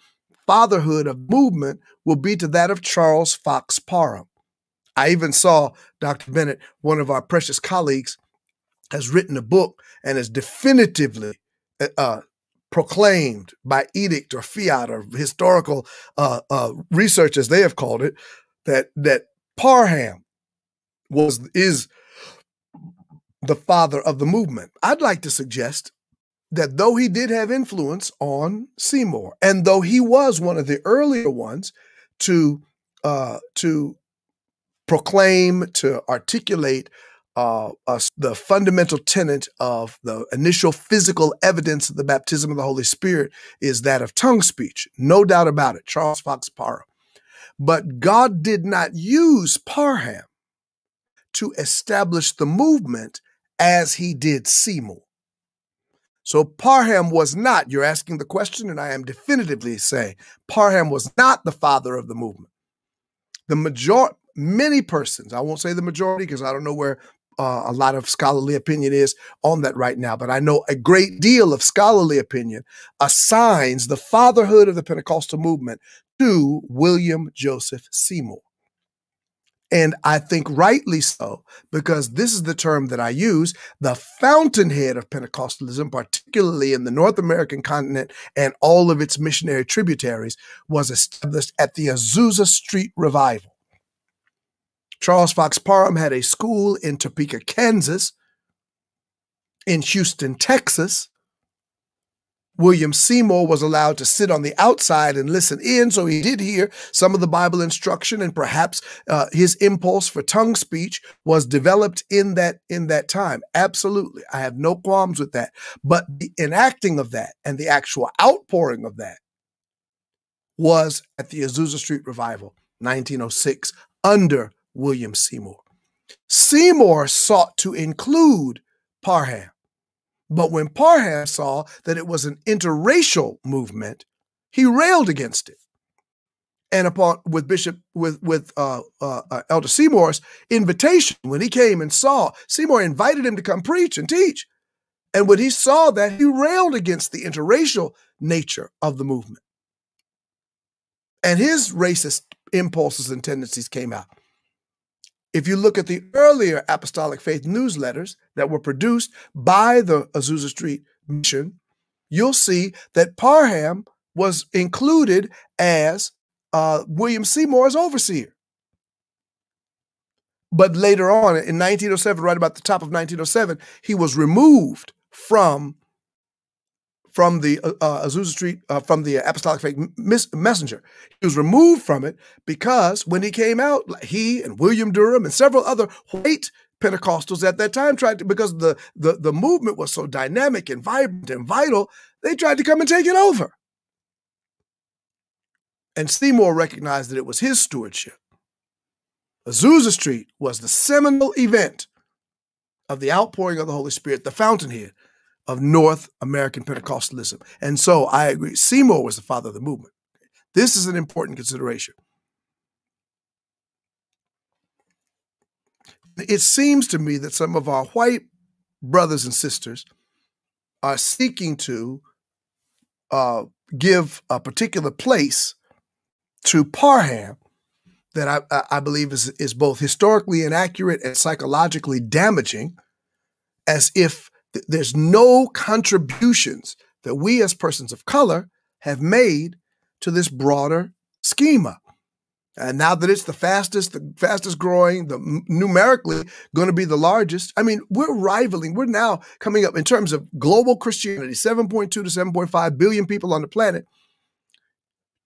fatherhood of movement will be to that of Charles Fox Parham. I even saw Dr. Bennett, one of our precious colleagues, has written a book and has definitively uh, uh proclaimed by edict or fiat or historical uh, uh, research, as they have called it, that that Parham was is the father of the movement. I'd like to suggest that though he did have influence on Seymour, and though he was one of the earlier ones to uh, to proclaim, to articulate uh, uh, the fundamental tenet of the initial physical evidence of the baptism of the Holy Spirit is that of tongue speech. No doubt about it. Charles Fox Parham. But God did not use Parham to establish the movement as he did Seymour. So Parham was not, you're asking the question, and I am definitively saying Parham was not the father of the movement. The major, many persons, I won't say the majority because I don't know where uh, a lot of scholarly opinion is on that right now, but I know a great deal of scholarly opinion assigns the fatherhood of the Pentecostal movement to William Joseph Seymour. And I think rightly so, because this is the term that I use the fountainhead of Pentecostalism, particularly in the North American continent and all of its missionary tributaries, was established at the Azusa Street Revival. Charles Fox Parham had a school in Topeka, Kansas, in Houston, Texas, William Seymour was allowed to sit on the outside and listen in, so he did hear some of the Bible instruction, and perhaps uh, his impulse for tongue speech was developed in that in that time. Absolutely, I have no qualms with that. But the enacting of that and the actual outpouring of that was at the Azusa Street Revival, 1906, under William Seymour. Seymour sought to include Parham but when Parham saw that it was an interracial movement, he railed against it. and upon with Bishop with with uh, uh, uh, Elder Seymour's invitation when he came and saw Seymour invited him to come preach and teach, and when he saw that, he railed against the interracial nature of the movement, and his racist impulses and tendencies came out. If you look at the earlier apostolic faith newsletters that were produced by the Azusa Street Mission, you'll see that Parham was included as uh, William Seymour's overseer. But later on, in 1907, right about the top of 1907, he was removed from from the uh, uh, Azusa Street, uh, from the Apostolic Faith Messenger. He was removed from it because when he came out, he and William Durham and several other white Pentecostals at that time tried to, because the, the, the movement was so dynamic and vibrant and vital, they tried to come and take it over. And Seymour recognized that it was his stewardship. Azusa Street was the seminal event of the outpouring of the Holy Spirit, the fountainhead of North American Pentecostalism. And so I agree. Seymour was the father of the movement. This is an important consideration. It seems to me that some of our white brothers and sisters are seeking to uh, give a particular place to Parham that I, I believe is, is both historically inaccurate and psychologically damaging, as if th- there's no contributions that we as persons of color have made to this broader schema. And now that it's the fastest, the fastest growing, the numerically going to be the largest. I mean, we're rivaling. We're now coming up in terms of global Christianity, 7.2 to 7.5 billion people on the planet.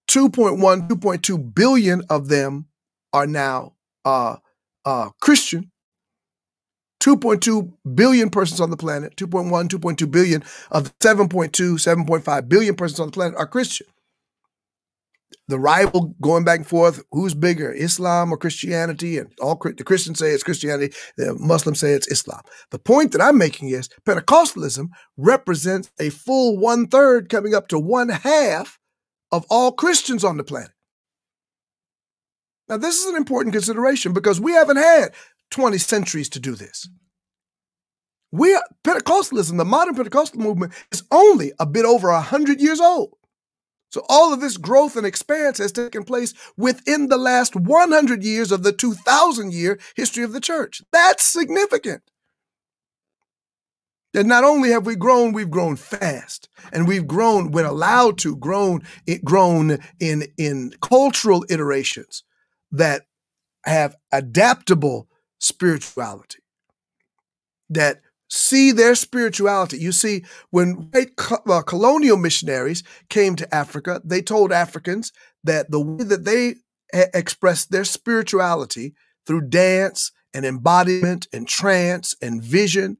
2.1, 2.2 billion of them are now uh, uh, Christian. 2.2 billion persons on the planet, 2.1, 2.2 billion of 7.2, 7.5 billion persons on the planet are Christian. The rival going back and forth, who's bigger, Islam or Christianity? And all the Christians say it's Christianity, the Muslims say it's Islam. The point that I'm making is Pentecostalism represents a full one third, coming up to one half of all Christians on the planet. Now, this is an important consideration because we haven't had 20 centuries to do this. We're Pentecostalism, the modern Pentecostal movement, is only a bit over 100 years old. So all of this growth and expanse has taken place within the last 100 years of the 2000 year history of the church. That's significant. That not only have we grown, we've grown fast, and we've grown when allowed to, grown grown in in cultural iterations that have adaptable spirituality, that see their spirituality. You see, when white uh, colonial missionaries came to Africa, they told Africans that the way that they expressed their spirituality through dance and embodiment and trance and vision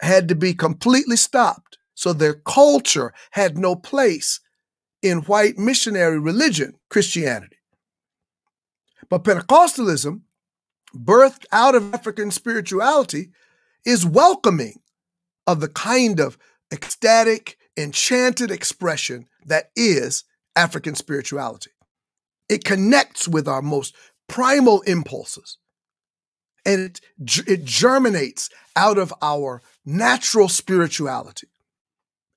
had to be completely stopped. So their culture had no place in white missionary religion, Christianity. But Pentecostalism, birthed out of African spirituality, is welcoming of the kind of ecstatic, enchanted expression that is African spirituality. It connects with our most primal impulses and it, it germinates out of our natural spirituality.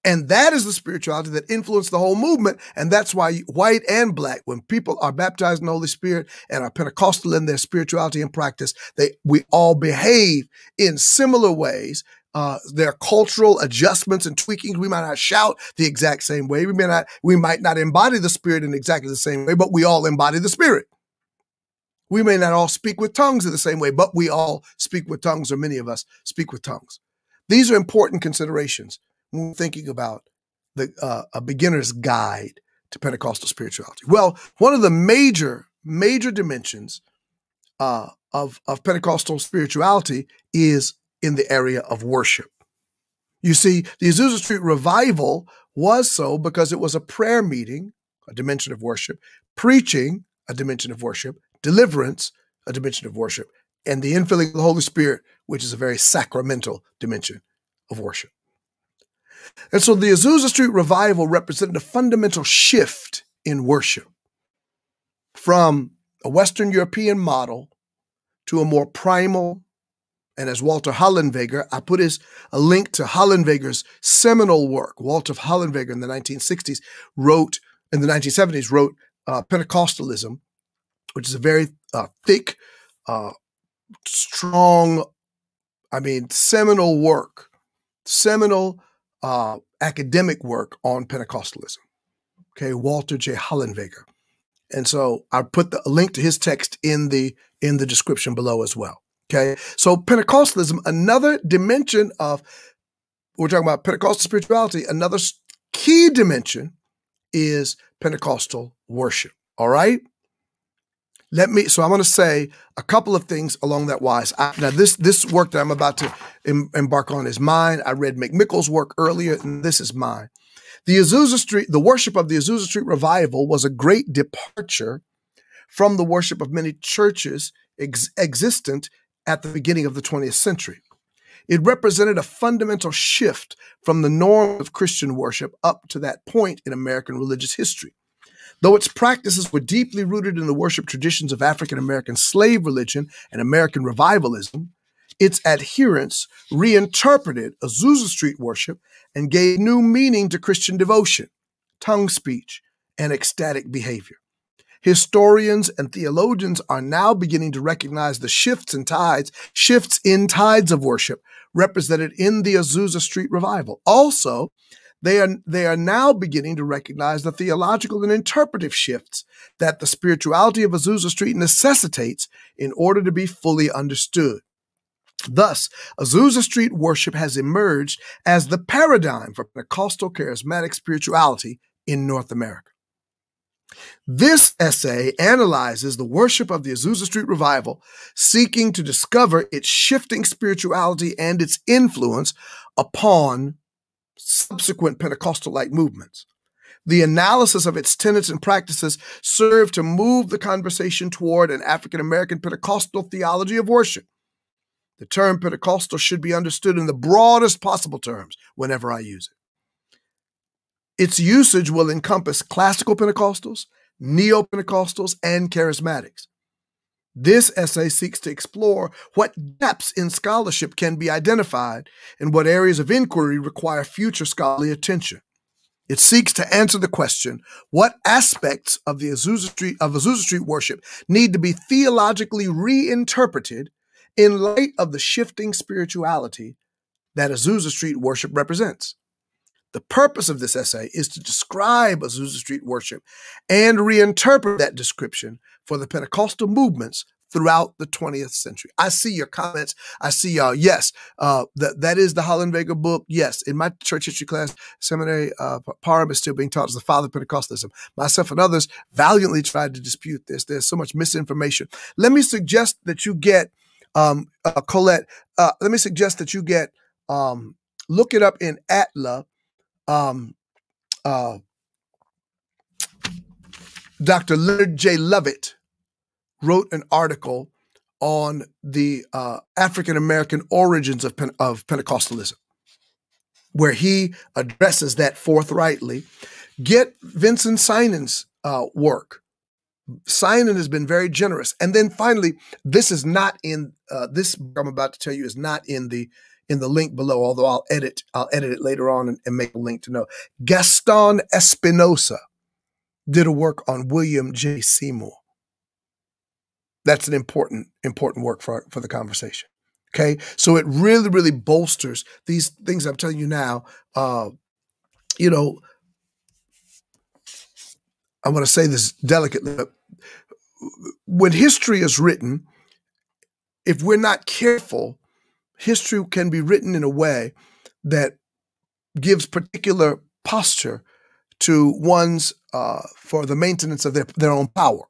And that is the spirituality that influenced the whole movement. And that's why white and black, when people are baptized in the Holy Spirit and are Pentecostal in their spirituality and practice, they we all behave in similar ways. Uh, cultural adjustments and tweakings. We might not shout the exact same way. We may not, we might not embody the spirit in exactly the same way, but we all embody the spirit. We may not all speak with tongues in the same way, but we all speak with tongues, or many of us speak with tongues. These are important considerations when we're thinking about the, uh, a beginner's guide to Pentecostal spirituality. Well, one of the major, major dimensions uh, of, of Pentecostal spirituality is in the area of worship. You see, the Azusa Street revival was so because it was a prayer meeting, a dimension of worship, preaching, a dimension of worship, deliverance, a dimension of worship, and the infilling of the Holy Spirit, which is a very sacramental dimension of worship. And so the Azusa Street revival represented a fundamental shift in worship. from a Western European model to a more primal, and as Walter Hollenweger, I put his a link to Hollenweger's seminal work. Walter Hollenweger in the 1960s wrote, in the 1970s, wrote uh, Pentecostalism, which is a very uh, thick, uh, strong, I mean, seminal work, seminal uh, academic work on Pentecostalism. Okay, Walter J. Hollenweger. And so I put the link to his text in the in the description below as well. Okay. So Pentecostalism, another dimension of we're talking about Pentecostal spirituality, another key dimension is Pentecostal worship. All right. Let me. So I'm going to say a couple of things along that wise. I, now this this work that I'm about to em, embark on is mine. I read McMickle's work earlier, and this is mine. The Azusa Street, the worship of the Azusa Street revival was a great departure from the worship of many churches ex- existent at the beginning of the 20th century. It represented a fundamental shift from the norm of Christian worship up to that point in American religious history. Though its practices were deeply rooted in the worship traditions of African American slave religion and American revivalism, its adherents reinterpreted Azusa Street worship and gave new meaning to Christian devotion, tongue speech, and ecstatic behavior. Historians and theologians are now beginning to recognize the shifts in tides, shifts in tides of worship represented in the Azusa Street revival. Also, they are, they are now beginning to recognize the theological and interpretive shifts that the spirituality of Azusa Street necessitates in order to be fully understood. Thus, Azusa Street worship has emerged as the paradigm for Pentecostal charismatic spirituality in North America. This essay analyzes the worship of the Azusa Street Revival, seeking to discover its shifting spirituality and its influence upon subsequent Pentecostal like movements. The analysis of its tenets and practices served to move the conversation toward an African American Pentecostal theology of worship the term Pentecostal should be understood in the broadest possible terms whenever I use it. Its usage will encompass classical Pentecostals, neo Pentecostals, and charismatics. This essay seeks to explore what gaps in scholarship can be identified and what areas of inquiry require future scholarly attention. It seeks to answer the question, what aspects of the Azusa Street of Azusa Street worship need to be theologically reinterpreted in light of the shifting spirituality that Azusa Street worship represents. The purpose of this essay is to describe Azusa Street worship and reinterpret that description for the Pentecostal movements throughout the 20th century. I see your comments. I see y'all. Yes, uh, that that is the Hollenweger book. Yes, in my church history class, seminary, uh, Parham is still being taught as the father of Pentecostalism. Myself and others valiantly tried to dispute this. There's so much misinformation. Let me suggest that you get um, uh, Colette, uh, let me suggest that you get um, look it up in Atla. Um, uh, Dr. Leonard J. Lovett wrote an article on the uh, African American origins of, of Pentecostalism, where he addresses that forthrightly. Get Vinson Synan's uh, work Synan has been very generous. And then finally, this is not in uh, this I'm about to tell you is not in the in the link below, although I'll edit, I'll edit it later on and, and make a link to know. Gaston Espinosa did a work on William J. Seymour. That's an important, important work for, for the conversation. Okay. So it really, really bolsters these things I'm telling you now. Uh, you know, I want to say this delicately, but when history is written, if we're not careful, history can be written in a way that gives particular posture to one's uh, for the maintenance of their, their own power.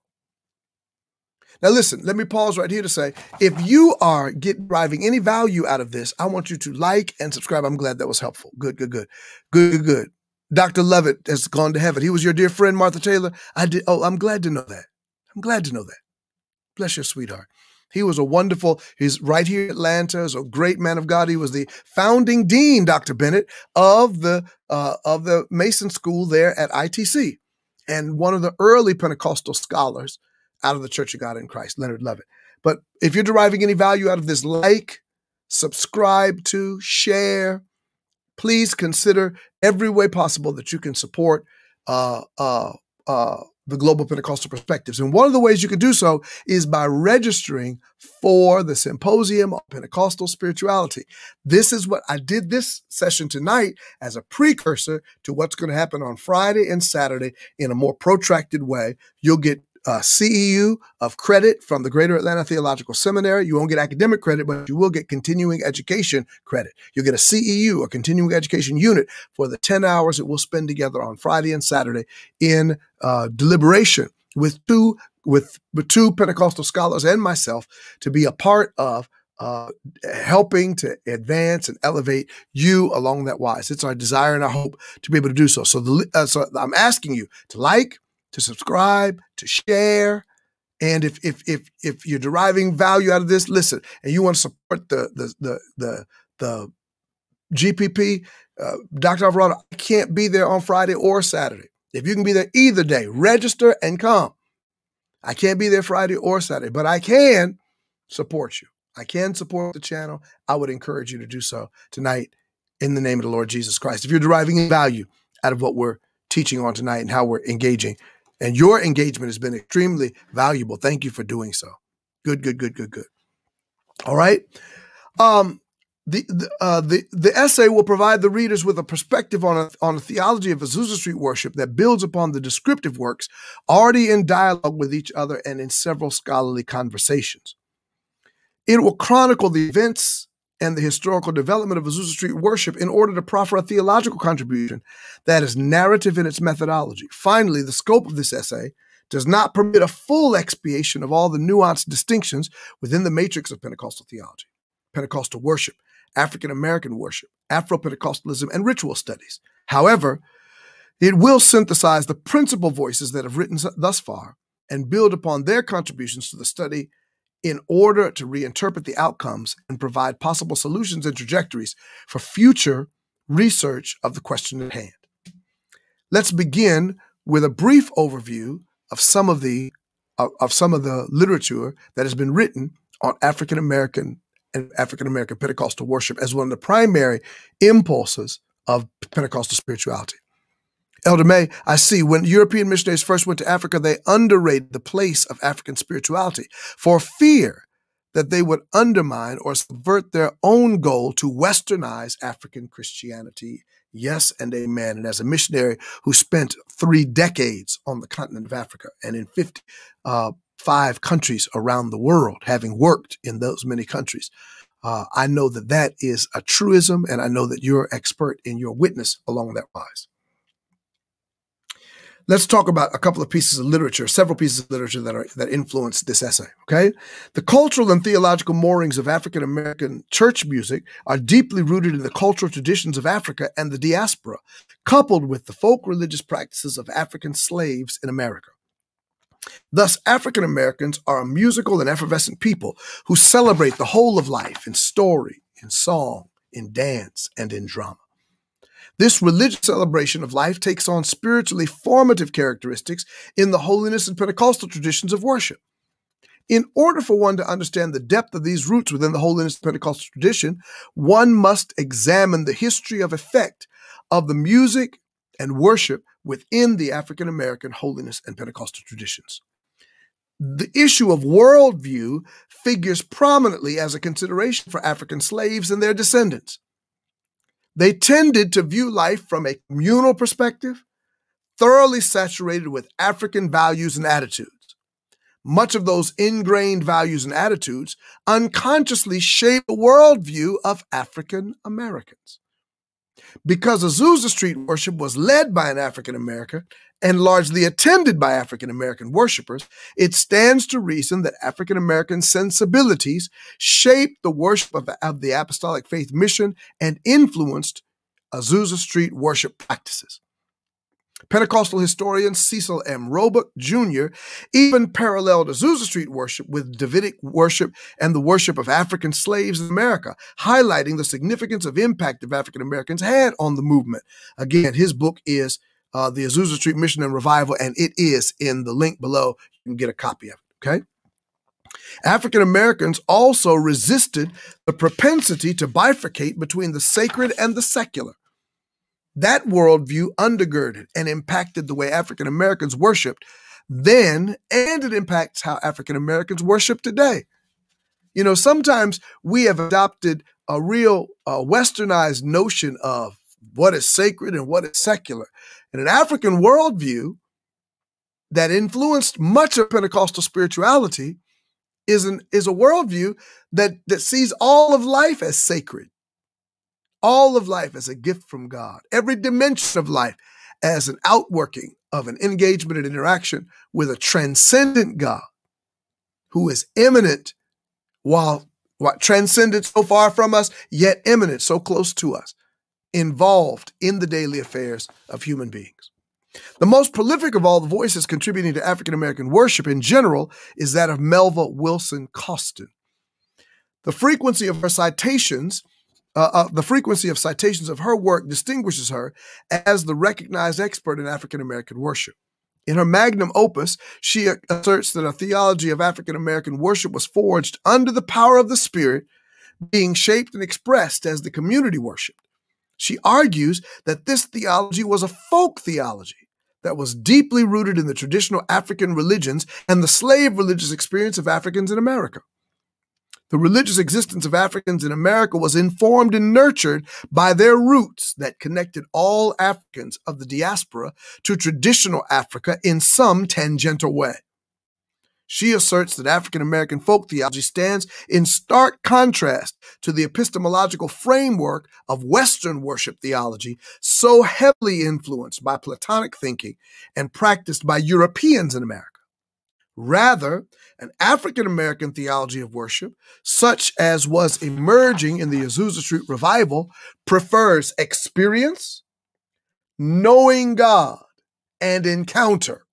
Now, listen, let me pause right here to say if you are get, deriving any value out of this, I want you to like and subscribe. I'm glad that was helpful. Good, good, good. Good, good, good. Dr. Lovett has gone to heaven. He was your dear friend, Martha Taylor. I did. Oh, I'm glad to know that. I'm glad to know that. Bless your sweetheart. He was a wonderful, he's right here in Atlanta, is a great man of God. He was the founding dean, Dr. Bennett, of the uh, of the Mason School there at ITC, and one of the early Pentecostal scholars out of the Church of God in Christ, Leonard Lovett. But if you're deriving any value out of this, like, subscribe to, share, please consider every way possible that you can support uh, uh, uh, the Global Pentecostal Perspectives. And one of the ways you can do so is by registering for the Symposium on Pentecostal Spirituality. This is what I did this session tonight as a precursor to what's going to happen on Friday and Saturday in a more protracted way. You'll get uh, CEU of credit from the Greater Atlanta Theological Seminary. You won't get academic credit, but you will get continuing education credit. You'll get a CEU, a continuing education unit, for the 10 hours that we'll spend together on Friday and Saturday in uh, deliberation with two with, two Pentecostal scholars and myself to be a part of uh, helping to advance and elevate you along that wise. It's our desire and our hope to be able to do so. So, the, uh, so I'm asking you to like, to subscribe, to share. And if if if if you're deriving value out of this, listen, and you want to support the the the the, the GPP, uh, Dr. Alvarado, I can't be there on Friday or Saturday. If you can be there either day, register and come. I can't be there Friday or Saturday, but I can support you. I can support the channel. I would encourage you to do so tonight in the name of the Lord Jesus Christ. If you're deriving value out of what we're teaching on tonight and how we're engaging and your engagement has been extremely valuable. Thank you for doing so. Good, good, good, good, good. All right. Um, the the, uh, the the essay will provide the readers with a perspective on a, on a theology of Azusa Street worship that builds upon the descriptive works already in dialogue with each other and in several scholarly conversations. It will chronicle the events and the historical development of Azusa Street worship in order to proffer a theological contribution that is narrative in its methodology. Finally, the scope of this essay does not permit a full expiation of all the nuanced distinctions within the matrix of Pentecostal theology, Pentecostal worship, African American worship, Afro Pentecostalism, and ritual studies. However, it will synthesize the principal voices that have written thus far and build upon their contributions to the study in order to reinterpret the outcomes and provide possible solutions and trajectories for future research of the question at hand. Let's begin with a brief overview of some of the of, some of the literature that has been written on African American and African American Pentecostal worship as one of the primary impulses of Pentecostal spirituality. Elder May, I see when European missionaries first went to Africa, they underrated the place of African spirituality for fear that they would undermine or subvert their own goal to westernize African Christianity. Yes and amen. And as a missionary who spent three decades on the continent of Africa and in 55 uh, countries around the world, having worked in those many countries, uh, I know that that is a truism, and I know that you're expert in your witness along that wise. Let's talk about a couple of pieces of literature, several pieces of literature that are that influence this essay. Okay, the cultural and theological moorings of African American church music are deeply rooted in the cultural traditions of Africa and the diaspora, coupled with the folk religious practices of African slaves in America. Thus, African Americans are a musical and effervescent people who celebrate the whole of life in story, in song, in dance, and in drama. This religious celebration of life takes on spiritually formative characteristics in the holiness and Pentecostal traditions of worship. In order for one to understand the depth of these roots within the holiness and Pentecostal tradition, one must examine the history of effect of the music and worship within the African American holiness and Pentecostal traditions. The issue of worldview figures prominently as a consideration for African slaves and their descendants. They tended to view life from a communal perspective, thoroughly saturated with African values and attitudes. Much of those ingrained values and attitudes unconsciously shape the worldview of African Americans. Because Azusa Street worship was led by an African American and largely attended by African American worshipers, it stands to reason that African American sensibilities shaped the worship of, of the apostolic faith mission and influenced Azusa Street worship practices. Pentecostal historian Cecil M. Robeck Jr. even paralleled Azusa Street worship with Davidic worship and the worship of African slaves in America, highlighting the significance of impact of African Americans had on the movement. Again, his book is uh, The Azusa Street Mission and Revival, and it is in the link below. You can get a copy of it. Okay. African Americans also resisted the propensity to bifurcate between the sacred and the secular. That worldview undergirded and impacted the way African Americans worshiped then, and it impacts how African Americans worship today. You know, sometimes we have adopted a real uh, westernized notion of what is sacred and what is secular. And an African worldview that influenced much of Pentecostal spirituality is an is a worldview that that sees all of life as sacred, all of life as a gift from God, every dimension of life as an outworking of an engagement and interaction with a transcendent God who is immanent while, while transcendent so far from us, yet immanent so close to us, involved in the daily affairs of human beings. The most prolific of all the voices contributing to African American worship in general is that of Melva Wilson Costen. The frequency of her citations, uh, uh, the frequency of citations of her work distinguishes her as the recognized expert in African American worship. In her magnum opus, she asserts that a theology of African American worship was forged under the power of the Spirit, being shaped and expressed as the community worshiped. She argues that this theology was a folk theology that was deeply rooted in the traditional African religions and the slave religious experience of Africans in America. The religious existence of Africans in America was informed and nurtured by their roots that connected all Africans of the diaspora to traditional Africa in some tangential way. She asserts that African American folk theology stands in stark contrast to the epistemological framework of Western worship theology, so heavily influenced by Platonic thinking and practiced by Europeans in America. Rather, an African American theology of worship, such as was emerging in the Azusa Street revival, prefers experience, knowing God, and encounter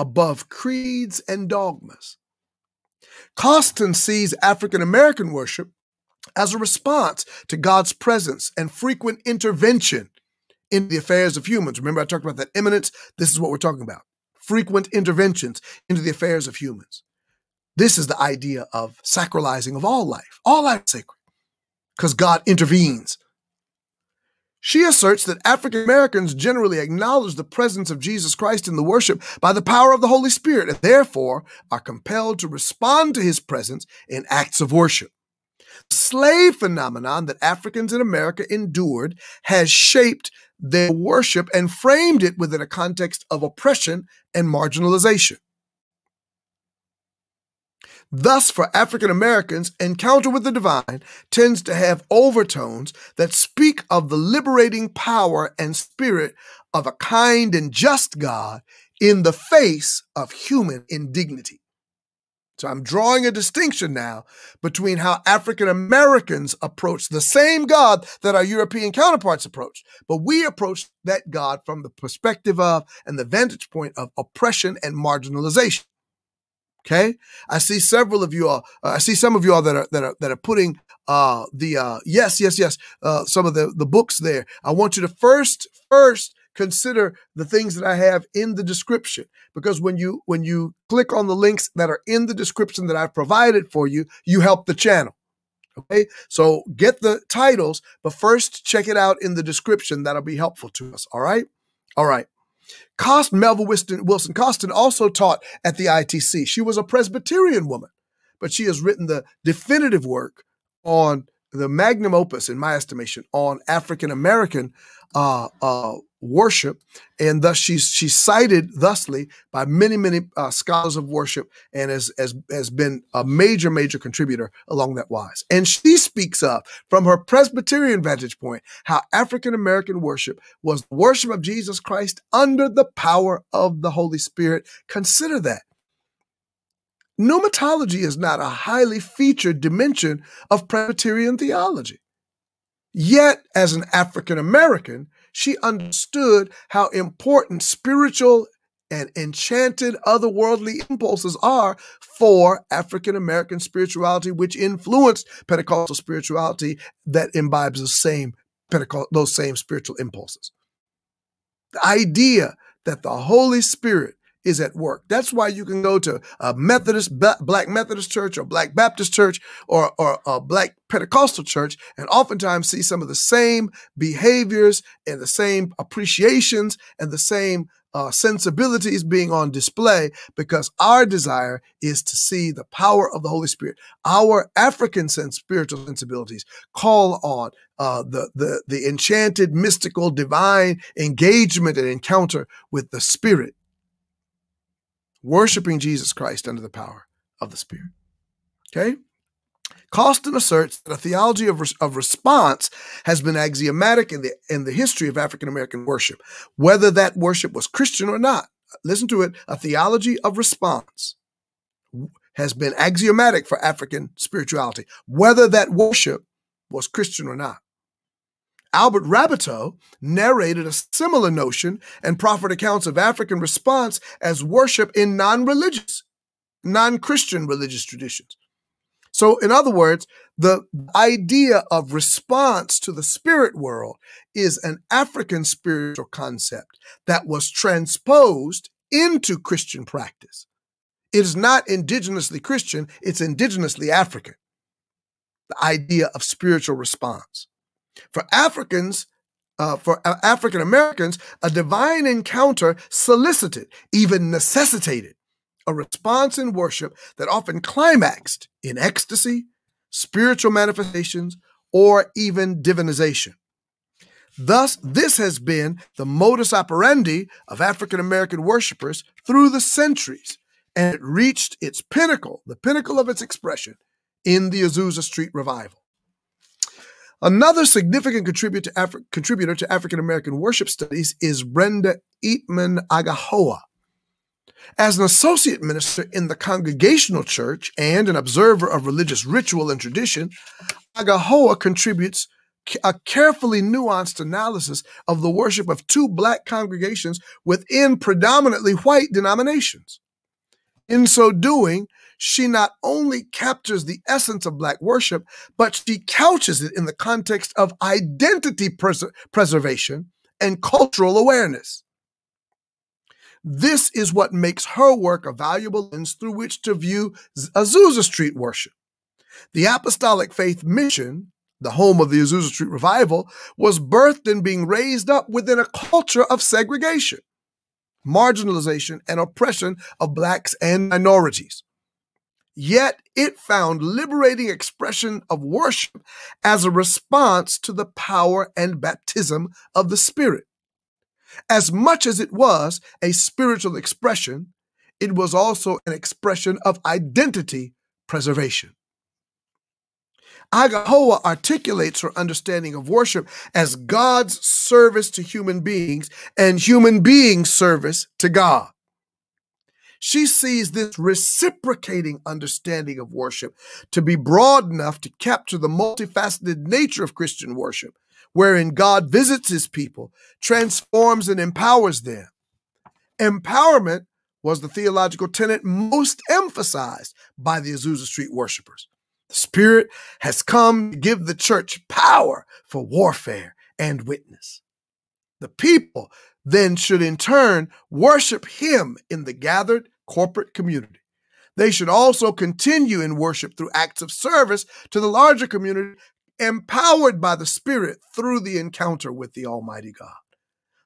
above creeds and dogmas. Costen sees African American worship as a response to God's presence and frequent intervention in the affairs of humans. Remember, I talked about that immanence. This is what we're talking about frequent interventions into the affairs of humans. This is the idea of sacralizing of all life. All life sacred because God intervenes. She asserts that African Americans generally acknowledge the presence of Jesus Christ in the worship by the power of the Holy Spirit and therefore are compelled to respond to his presence in acts of worship. The slave phenomenon that Africans in America endured has shaped their worship and framed it within a context of oppression and marginalization. Thus, for African Americans, encounter with the divine tends to have overtones that speak of the liberating power and spirit of a kind and just God in the face of human indignity. So I'm drawing a distinction now between how African Americans approach the same God that our European counterparts approach, but we approach that God from the perspective of and the vantage point of oppression and marginalization. Okay, I see several of you all. Uh, I see some of you all that are that are that are putting uh, the uh, yes, yes, yes, uh, some of the the books there. I want you to first first consider the things that I have in the description because when you when you click on the links that are in the description that I've provided for you, you help the channel. Okay, so get the titles, but first check it out in the description. That'll be helpful to us. All right, all right. Cost Melva Wilson, Wilson Costen also taught at the ITC. She was a Presbyterian woman, but she has written the definitive work on the magnum opus, in my estimation, on African American uh, uh, worship, and thus she's she's cited thusly by many many uh, scholars of worship, and has, has has been a major major contributor along that wise. And she speaks of from her Presbyterian vantage point how African American worship was worship of Jesus Christ under the power of the Holy Spirit. Consider that. Pneumatology is not a highly featured dimension of Presbyterian theology. Yet, as an African American, she understood how important spiritual and enchanted otherworldly impulses are for African American spirituality, which influenced Pentecostal spirituality that imbibes the same Pentecost, those same spiritual impulses. The idea that the Holy Spirit is at work. That's why you can go to a Methodist, Black Methodist church or Black Baptist church or, or a Black Pentecostal church and oftentimes see some of the same behaviors and the same appreciations and the same uh, sensibilities being on display because our desire is to see the power of the Holy Spirit. Our African sense, spiritual sensibilities call on uh, the, the, the enchanted, mystical, divine engagement and encounter with the Spirit worshiping Jesus Christ under the power of the Spirit. Okay? Costen asserts that a theology of, res- of response has been axiomatic in the, in the history of African American worship, whether that worship was Christian or not. Listen to it a theology of response has been axiomatic for African spirituality, whether that worship was Christian or not. Albert Raboteau narrated a similar notion and proffered accounts of African response as worship in non religious, non Christian religious traditions. So, in other words, the idea of response to the spirit world is an African spiritual concept that was transposed into Christian practice. It is not indigenously Christian, it's indigenously African. The idea of spiritual response. For Africans, uh, for African Americans, a divine encounter solicited, even necessitated, a response in worship that often climaxed in ecstasy, spiritual manifestations, or even divinization. Thus, this has been the modus operandi of African American worshipers through the centuries, and it reached its pinnacle, the pinnacle of its expression, in the Azusa Street revival. Another significant contributor to, Afri- contributor to African American worship studies is Brenda Eatman Aghahowa. As an associate minister in the Congregational Church and an observer of religious ritual and tradition, Aghahowa contributes a carefully nuanced analysis of the worship of two black congregations within predominantly white denominations. In so doing, she not only captures the essence of Black worship, but she couches it in the context of identity pres- preservation and cultural awareness. This is what makes her work a valuable lens through which to view Azusa Street worship. The Apostolic Faith Mission, the home of the Azusa Street Revival, was birthed and being raised up within a culture of segregation, marginalization, and oppression of Blacks and minorities. Yet it found liberating expression of worship as a response to the power and baptism of the Spirit. As much as it was a spiritual expression, it was also an expression of identity preservation. Aghahowa articulates her understanding of worship as God's service to human beings and human beings' service to God. She sees this reciprocating understanding of worship to be broad enough to capture the multifaceted nature of Christian worship, wherein God visits his people, transforms and empowers them. Empowerment was the theological tenet most emphasized by the Azusa Street worshipers. The Spirit has come to give the church power for warfare and witness. The people then should in turn worship him in the gathered corporate community. They should also continue in worship through acts of service to the larger community, empowered by the Spirit through the encounter with the Almighty God.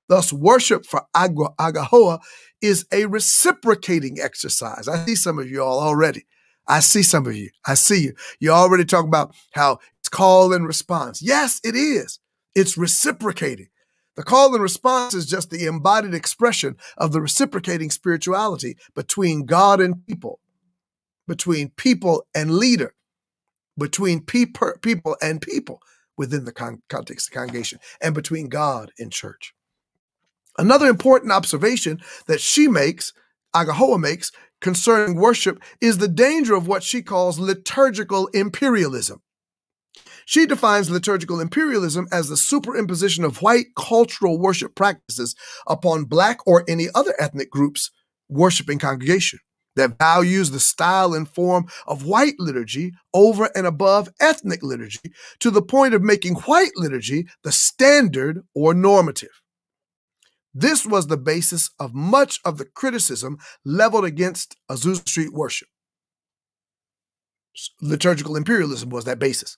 Thus, worship for Agua, Aghahowa is a reciprocating exercise. I see some of you all already. I see some of you. I see you. You already talk about how it's call and response. Yes, it is. It's reciprocating. The call and response is just the embodied expression of the reciprocating spirituality between God and people, between people and leader, between people and people within the context of congregation, and between God and church. Another important observation that she makes, Aghahowa makes, concerning worship is the danger of what she calls liturgical imperialism. She defines liturgical imperialism as the superimposition of white cultural worship practices upon Black or any other ethnic groups' worshiping congregation that values the style and form of white liturgy over and above ethnic liturgy to the point of making white liturgy the standard or normative. This was the basis of much of the criticism leveled against Azusa Street worship. Liturgical imperialism was that basis.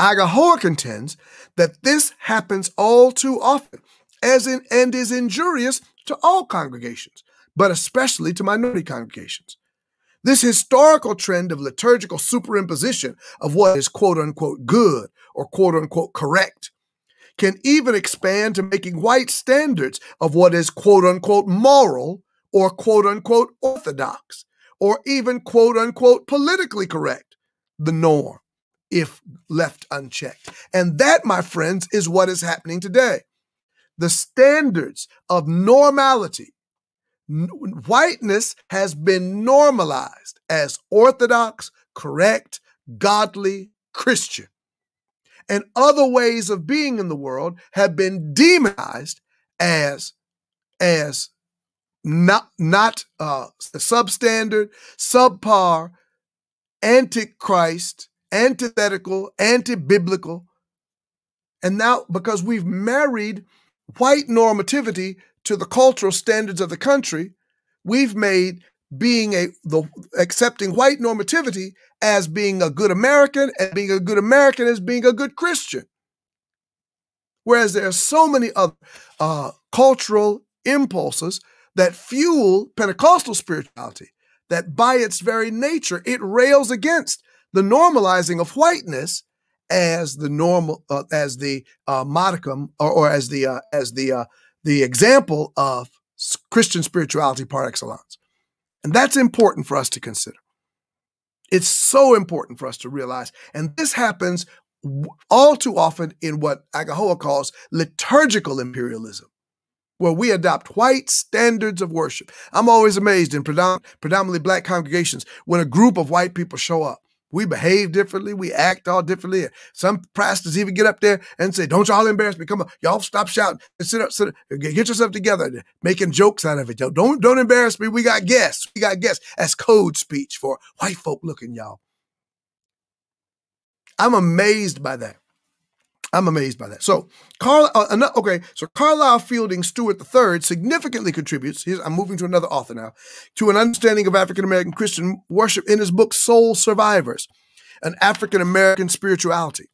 Aghahowa contends that this happens all too often, as in and is injurious to all congregations, but especially to minority congregations. This historical trend of liturgical superimposition of what is quote unquote good or quote unquote correct can even expand to making white standards of what is quote unquote moral or quote unquote orthodox or even quote unquote politically correct, the norm, if left unchecked. And that, my friends, is what is happening today. The standards of normality, whiteness has been normalized as orthodox, correct, godly, Christian and other ways of being in the world have been demonized as as not not uh, substandard, subpar, antichrist, antithetical, anti-biblical. And now, because we've married white normativity to the cultural standards of the country, we've made being a the accepting white normativity as being a good American and being a good American as being a good Christian. Whereas there are so many other uh, cultural impulses that fuel Pentecostal spirituality, that by its very nature, it rails against the normalizing of whiteness as the normal, uh, as the uh, modicum, or, or as the uh, as the uh, the example of Christian spirituality par excellence. And that's important for us to consider. It's so important for us to realize. And this happens all too often in what Aghahowa calls liturgical imperialism, where we adopt white standards of worship. I'm always amazed in predominantly black congregations when a group of white people show up we behave differently. We act all differently. Some pastors even get up there and say, "Don't y'all embarrass me? Come on, y'all stop shouting sit up, sit up, get yourself together." Making jokes out of it. Don't don't embarrass me. We got guests. We got guests. That's code speech for white folk looking y'all. I'm amazed by that. I'm amazed by that. So, Carl, uh, okay, so Carlisle Fielding Stewart III significantly contributes. I'm moving to another author now to an understanding of African American Christian worship in his book Soul Survivors, an African American spirituality.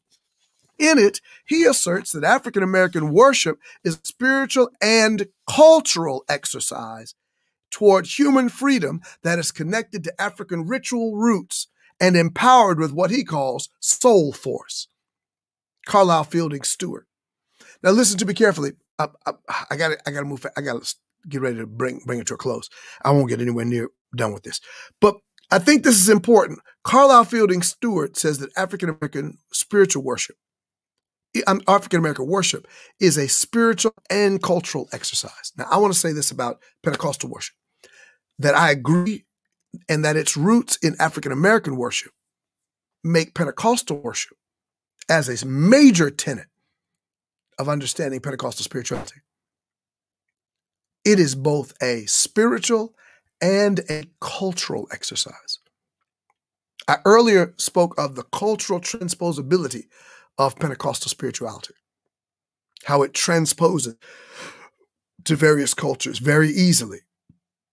In it, he asserts that African American worship is a spiritual and cultural exercise toward human freedom that is connected to African ritual roots and empowered with what he calls soul force. Carlisle Fielding Stewart. Now listen to me carefully. I, got I got to move. I got to get ready to bring bring it to a close. I won't get anywhere near done with this, but I think this is important. Carlisle Fielding Stewart says that African American spiritual worship, um, African American worship, is a spiritual and cultural exercise. Now, I want to say this about Pentecostal worship that I agree, and that its roots in African American worship make Pentecostal worship as a major tenet of understanding Pentecostal spirituality. It is both a spiritual and a cultural exercise. I earlier spoke of the cultural transposability of Pentecostal spirituality, how it transposes to various cultures very easily,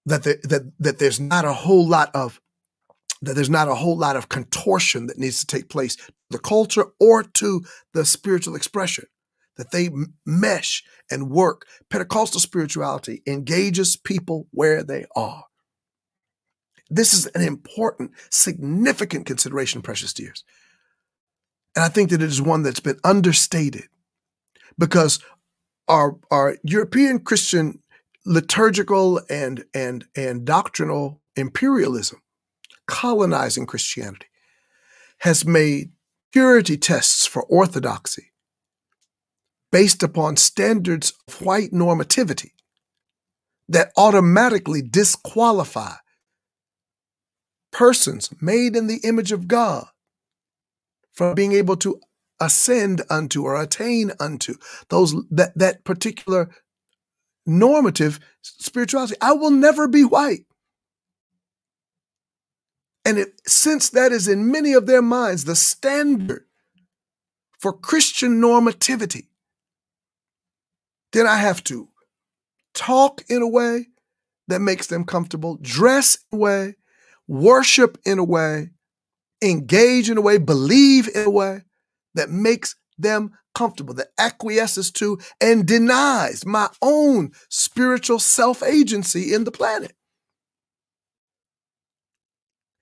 that, the, that, that there's not a whole lot of that there's not a whole lot of contortion that needs to take place the culture or to the spiritual expression that they mesh and work pentecostal spirituality engages people where they are. This is an important significant consideration precious dears. And i think that it is one that's been understated because our our european christian liturgical and and and doctrinal imperialism colonizing Christianity, has made purity tests for orthodoxy based upon standards of white normativity that automatically disqualify persons made in the image of God from being able to ascend unto or attain unto those that, that particular normative spirituality. I will never be white. And it, since that is in many of their minds the standard for Christian normativity, then I have to talk in a way that makes them comfortable, dress in a way, worship in a way, engage in a way, believe in a way that makes them comfortable, that acquiesces to and denies my own spiritual self agency in the planet.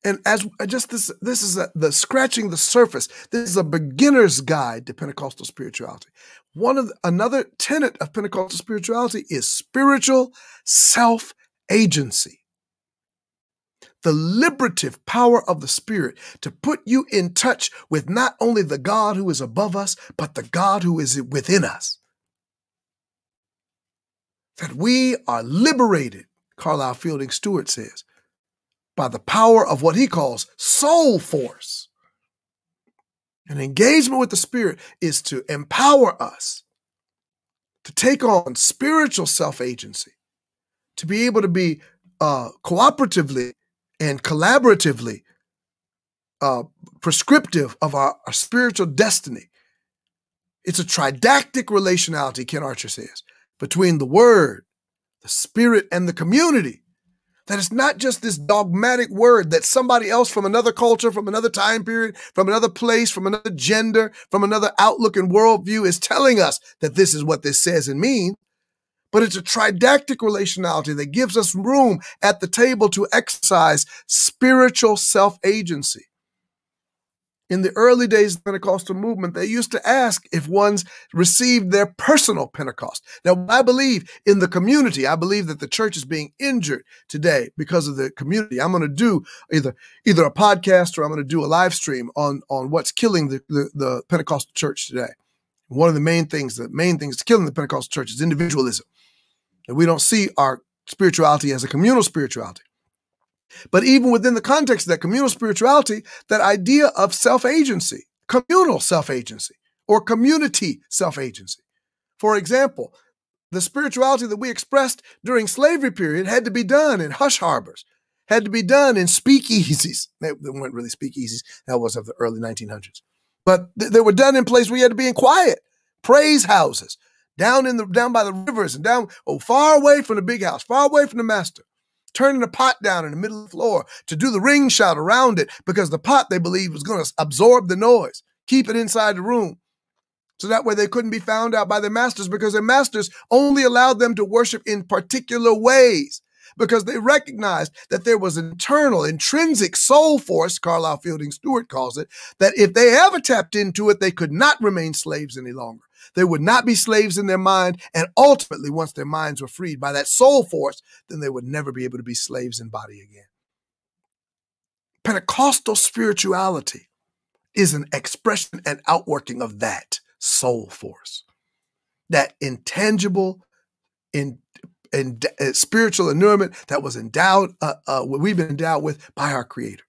And as uh, just this, this is a, the scratching the surface. This is a beginner's guide to Pentecostal spirituality. One of the, another tenet of Pentecostal spirituality is spiritual self agency. The liberative power of the Spirit to put you in touch with not only the God who is above us, but the God who is within us. That we are liberated, Carlisle Fielding Stewart says, by the power of what he calls soul force. An engagement with the Spirit is to empower us to take on spiritual self agency, to be able to be uh, cooperatively and collaboratively uh, prescriptive of our, our spiritual destiny. It's a tridactic relationality, Ken Archer says, between the Word, the Spirit, and the community that it's not just this dogmatic word that somebody else from another culture, from another time period, from another place, from another gender, from another outlook and worldview is telling us that this is what this says and means. But it's a tridactic relationality that gives us room at the table to exercise spiritual self agency in the early days of the Pentecostal movement, they used to ask if ones received their personal Pentecost. Now, I believe in the community. I believe that the church is being injured today because of the community. I'm going to do either either a podcast or I'm going to do a live stream on on what's killing the, the, the Pentecostal church today. One of the main things, the main things killing the Pentecostal church is individualism. And we don't see our spirituality as a communal spirituality. But even within the context of that communal spirituality, that idea of self agency, communal self agency, or community self agency. For example, the spirituality that we expressed during slavery period had to be done in hush harbors, had to be done in speakeasies. They, weren't really speakeasies, that was of the early 1900s. But they were done in places where you had to be in quiet, praise houses, down in the down by the rivers and down oh far away from the big house, far away from the master turning the pot down in the middle of the floor to do the ring shout around it because the pot they believed was going to absorb the noise, keep it inside the room. So that way they couldn't be found out by their masters because their masters only allowed them to worship in particular ways because they recognized that there was internal, intrinsic soul force, Carlisle Fielding Stewart calls it, that if they ever tapped into it, they could not remain slaves any longer. They would not be slaves in their mind. And ultimately, once their minds were freed by that soul force, then they would never be able to be slaves in body again. Pentecostal spirituality is an expression and outworking of that soul force, that intangible, in, in, uh, spiritual annulment that was endowed, uh, uh, we've been endowed with by our Creator.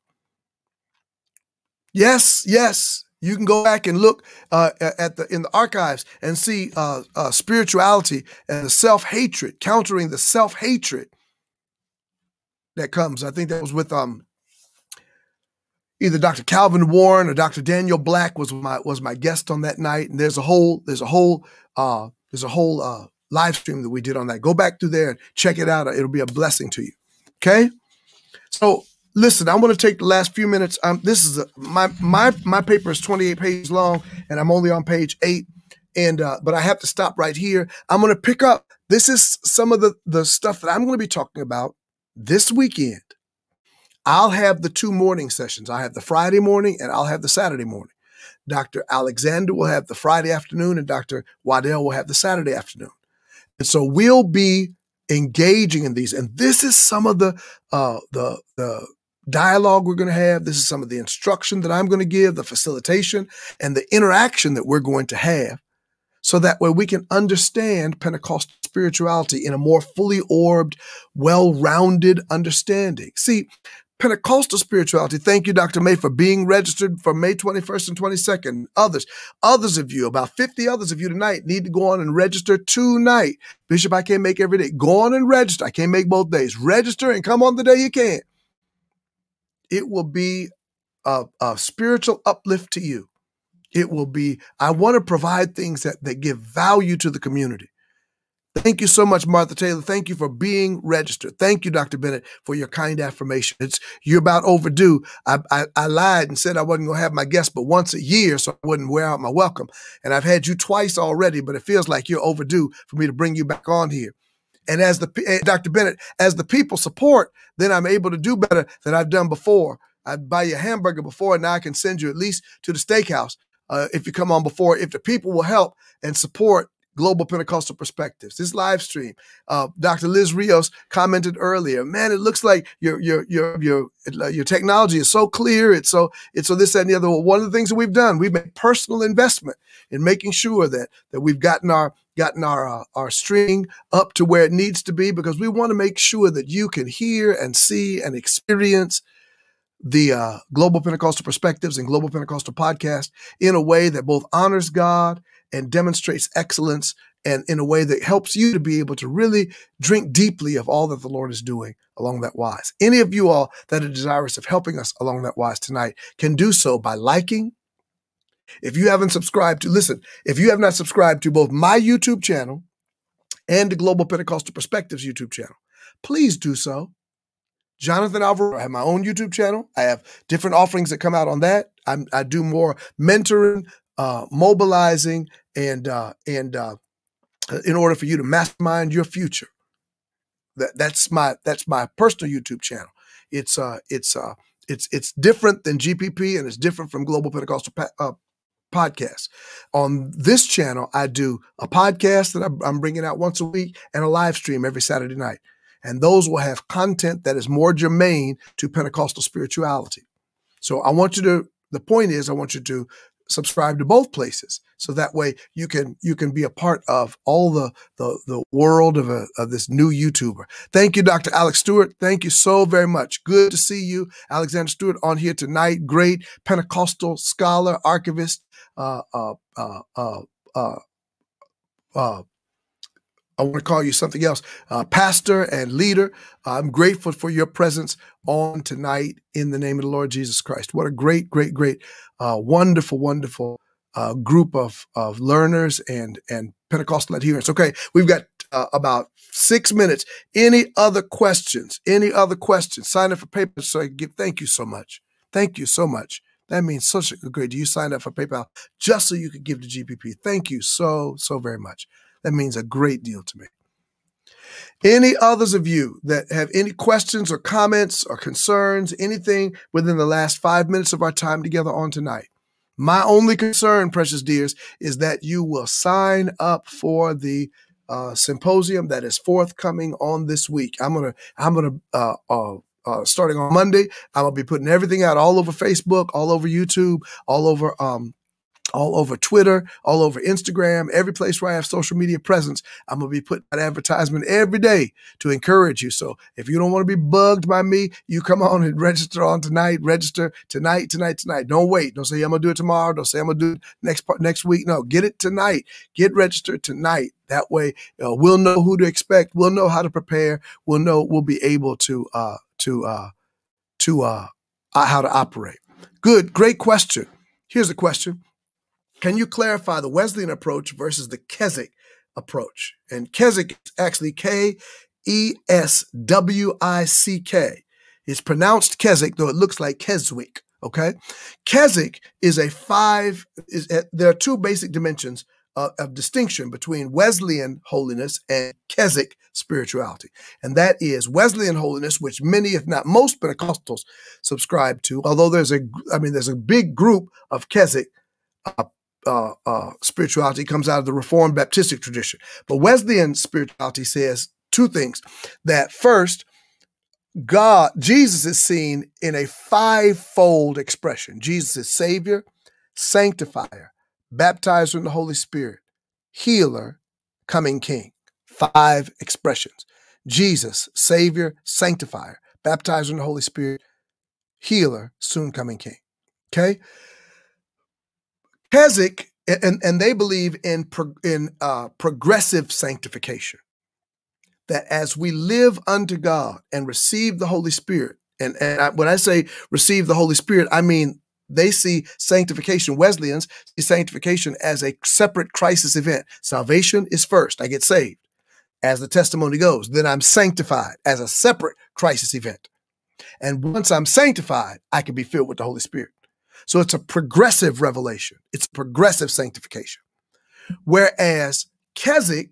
Yes, yes, you can go back and look uh, at the in the archives and see uh, uh, spirituality and the self hatred, countering the self hatred that comes. I think that was with um either Dr. Calvin Warren or Dr. Daniel Black was my was my guest on that night. And there's a whole there's a whole uh, there's a whole uh, live stream that we did on that. Go back through there and check it out. It'll be a blessing to you. Okay, so listen, I want to take the last few minutes. Um, this is a, my my my paper is 28 pages long, and I'm only on page eight. And uh, but I have to stop right here. I'm going to pick up. This is some of the the stuff that I'm going to be talking about this weekend. I'll have the two morning sessions. I have the Friday morning and I'll have the Saturday morning. Dr. Alexander will have the Friday afternoon and Dr. Waddell will have the Saturday afternoon. And so we'll be engaging in these. And this is some of the uh, the the dialogue we're going to have. This is some of the instruction that I'm going to give, the facilitation and the interaction that we're going to have. So that way we can understand Pentecostal spirituality in a more fully orbed, well rounded understanding. See, Pentecostal spirituality. Thank you, Dr. May, for being registered for May 21st and 22nd. Others, others of you, about 50 others of you tonight need to go on and register tonight. Bishop, I can't make every day. Go on and register. I can't make both days. Register and come on the day you can it will be a, a spiritual uplift to you. It will be, I want to provide things that, that give value to the community. Thank you so much, Martha Taylor. Thank you for being registered. Thank you, Dr. Bennett, for your kind affirmation. It's you're about overdue. I, I, I lied and said I wasn't going to have my guest but once a year, so I wouldn't wear out my welcome. And I've had you twice already, but it feels like you're overdue for me to bring you back on here. And as the eh, Dr. Bennett, as the people support, then I'm able to do better than I've done before. I'd buy you a hamburger before, and now I can send you at least to the steakhouse uh, if you come on before. If the people will help and support Global Pentecostal Perspectives. This live stream, uh, Dr. Liz Rios commented earlier. Man, it looks like your your your your your technology is so clear. It's so it's so this that, and the other. Well, one of the things that we've done, we've made personal investment in making sure that that we've gotten our gotten our uh, our streaming up to where it needs to be because we want to make sure that you can hear and see and experience the uh, Global Pentecostal Perspectives and Global Pentecostal Podcast in a way that both honors God and demonstrates excellence and in a way that helps you to be able to really drink deeply of all that the Lord is doing along that wise. Any of you all that are desirous of helping us along that wise tonight can do so by liking. If you haven't subscribed to, listen, if you have not subscribed to both my YouTube channel and the Global Pentecostal Perspectives YouTube channel, please do so. Johnathan Alvarado, I have my own YouTube channel. I have different offerings that come out on that. I'm, i do more mentoring, uh, mobilizing, and uh, and uh, in order for you to mastermind your future. That that's my that's my personal YouTube channel. It's uh it's uh it's it's different than GPP and it's different from Global Pentecostal uh, podcast. On this channel, I do a podcast that I'm bringing out once a week and a live stream every Saturday night. And those will have content that is more germane to Pentecostal spirituality. So I want you to, the point is, I want you to subscribe to both places so that way you can you can be a part of all the the, the world of, a, of this new youtuber. Thank you dr alex stewart. Thank you so very much. Good to see you. Alexander stewart on here tonight. Great pentecostal scholar archivist uh uh uh uh, uh, uh I want to call you something else, uh, pastor and leader. I'm grateful for your presence on tonight in the name of the Lord Jesus Christ. What a great, great, great uh, wonderful, wonderful uh, group of of learners and and Pentecostal adherents. Okay, we've got uh, about six minutes. Any other questions? Any other questions? Sign up for PayPal so I can give. Thank you so much. Thank you so much. That means such a great. You signed up for PayPal just so you could give to GPP. Thank you so so very much. That means a great deal to me. Any others of you that have any questions or comments or concerns, anything within the last five minutes of our time together on tonight? My only concern, precious dears, is that you will sign up for the uh, symposium that is forthcoming on this week. I'm gonna, I'm gonna, uh, uh, uh, starting on Monday, I'm gonna be putting everything out all over Facebook, all over YouTube, all over um, all over Twitter, all over Instagram, every place where I have social media presence. I'm going to be putting that advertisement every day to encourage you. So if you don't want to be bugged by me, you come on and register on tonight. Register tonight, tonight, tonight. Don't wait. Don't say I'm going to do it tomorrow. Don't say I'm going to do it next part, next week. No, get it tonight. Get registered tonight. That way, uh, we'll know who to expect. We'll know how to prepare. We'll know we'll be able to uh, to uh, to uh, how to operate. Good, great question. Here's a question can you clarify the Wesleyan approach versus the Keswick approach? And Keswick is actually K E S W I C K. It's pronounced Keswick, though it looks like Keswick. Okay, Keswick is a five. Is a, there are two basic dimensions of, of distinction between Wesleyan holiness and Keswick spirituality, and that is Wesleyan holiness, which many, if not most, Pentecostals subscribe to. Although there's a, I mean, there's a big group of Keswick uh, uh, uh, spirituality comes out of the Reformed Baptistic tradition. But Wesleyan spirituality says two things that first, God, Jesus is seen in a fivefold expression Jesus is Savior, Sanctifier, Baptizer in the Holy Spirit, Healer, Coming King. Five expressions Jesus, Savior, Sanctifier, Baptizer in the Holy Spirit, Healer, Soon Coming King. Okay? Keswick, and, and they believe in, pro, in uh, progressive sanctification. That as we live unto God and receive the Holy Spirit, and, and I, when I say receive the Holy Spirit, I mean they see sanctification, Wesleyans see sanctification as a separate crisis event. Salvation is first. I get saved. as the testimony goes. Then I'm sanctified as a separate crisis event. And once I'm sanctified, I can be filled with the Holy Spirit. So it's a progressive revelation. It's progressive sanctification. Whereas Keswick,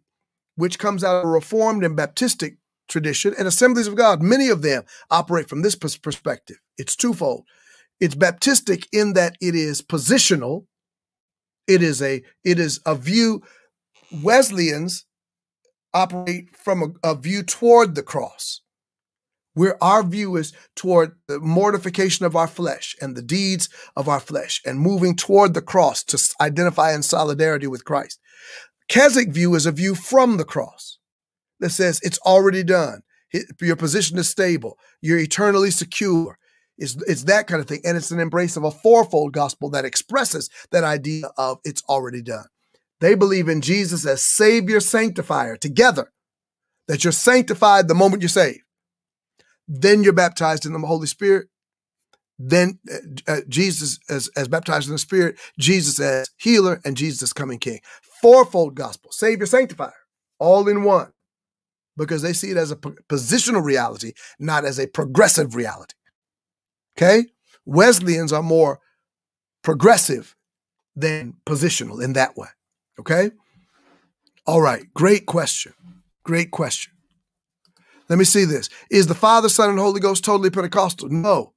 which comes out of a Reformed and Baptistic tradition and Assemblies of God, many of them operate from this perspective. It's twofold. It's Baptistic in that it is positional. It is a it is a view. Wesleyans operate from a, a view toward the cross where our view is toward the mortification of our flesh and the deeds of our flesh and moving toward the cross to identify in solidarity with Christ. Keswick view is a view from the cross that says it's already done. Your position is stable. You're eternally secure. It's, it's that kind of thing. And it's an embrace of a fourfold gospel that expresses that idea of it's already done. They believe in Jesus as Savior, Sanctifier together, that you're sanctified the moment you're saved then you're baptized in the Holy Spirit. Then uh, uh, Jesus as, as baptized in the Spirit, Jesus as healer, and Jesus coming King. Fourfold gospel, Savior, Sanctifier, all in one, because they see it as a positional reality, not as a progressive reality. Okay? Wesleyans are more progressive than positional in that way. Okay? All right, great question. Great question. Let me see this. Is the Father, Son, and Holy Ghost totally Pentecostal? No.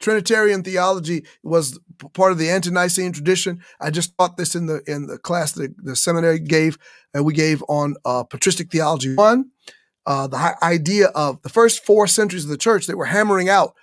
Trinitarian theology was part of the ante-Nicene tradition. I just taught this in the in the class that the seminary gave and we gave on uh, patristic theology one. Uh, the idea of the first four centuries of the church, they were hammering out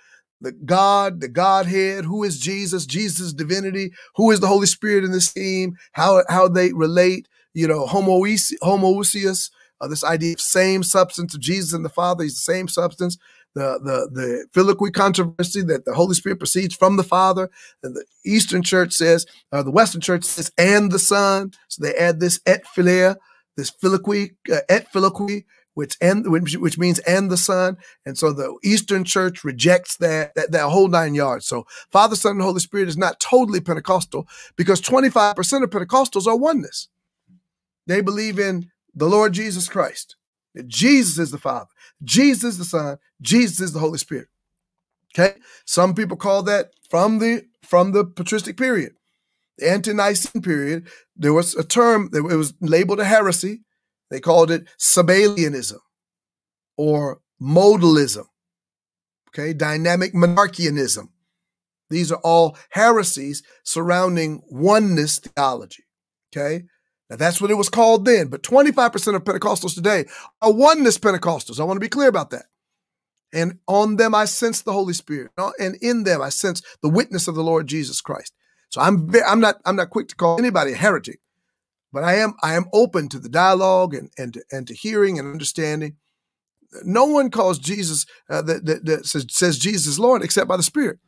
the God, the Godhead, who is Jesus, Jesus' divinity, who is the Holy Spirit in this theme, how how they relate, you know, homoousios, uh, this idea of same substance of Jesus and the Father. He's the same substance. The the the filioque controversy that the Holy Spirit proceeds from the Father. And the Eastern Church says, uh, the Western Church says, and the Son. So they add this et philia, this filioque, uh, et filioque, which and which, which means and the Son. And so the Eastern Church rejects that, that that whole nine yards. So Father, Son, and Holy Spirit is not totally Pentecostal because 25% of Pentecostals are oneness. They believe in the Lord Jesus Christ. Jesus is the Father, Jesus is the Son, Jesus is the Holy Spirit. Okay? Some people call that from the from the patristic period. The ante-Nicene period, there was a term that it was labeled a heresy. They called it Sabellianism or modalism. Okay, dynamic monarchianism. These are all heresies surrounding oneness theology. Okay, now, that's what it was called then, but 25% of Pentecostals today are oneness Pentecostals. I want to be clear about that. And on them, I sense the Holy Spirit, and in them, I sense the witness of the Lord Jesus Christ. So I'm I'm not I'm not quick to call anybody a heretic, but I am I am open to the dialogue and and to, and to hearing and understanding. No one calls Jesus uh, that, that, that says, says Jesus Lord except by the Spirit.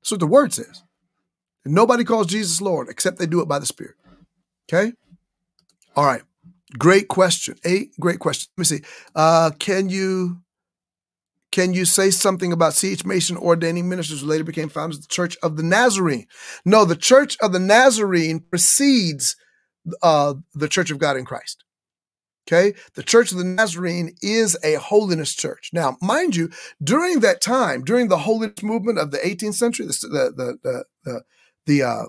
That's what the Word says. And nobody calls Jesus Lord except they do it by the Spirit. Okay. All right. Great question. A great question. Let me see. Uh, can you can you say something about C.H. Mason ordaining ministers who later became founders of the Church of the Nazarene? No, the Church of the Nazarene precedes uh, the Church of God in Christ. Okay, the Church of the Nazarene is a holiness church. Now, mind you, during that time, during the holiness movement of the 18th century, the the the the, the uh,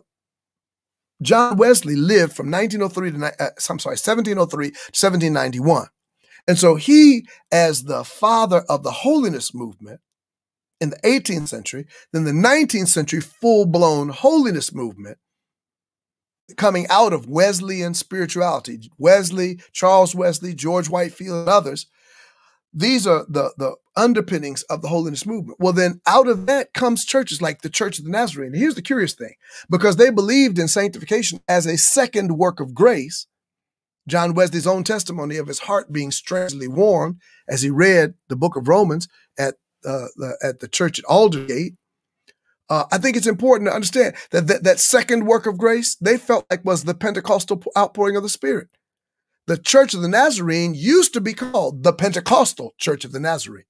John Wesley lived from 1903 to, uh, I'm sorry, 1703 to 1791. And so he, as the father of the holiness movement in the 18th century, then the 19th century full blown holiness movement coming out of Wesleyan spirituality, Wesley, Charles Wesley, George Whitefield, and others, these are the, the underpinnings of the holiness movement. Well, then out of that comes churches like the Church of the Nazarene. Here's the curious thing because they believed in sanctification as a second work of grace. John Wesley's own testimony of his heart being strangely warmed as he read the book of Romans at, uh, the, at the church at Aldersgate. Uh, I think it's important to understand that, that that second work of grace they felt like was the Pentecostal outpouring of the Spirit the Church of the Nazarene used to be called the Pentecostal Church of the Nazarene.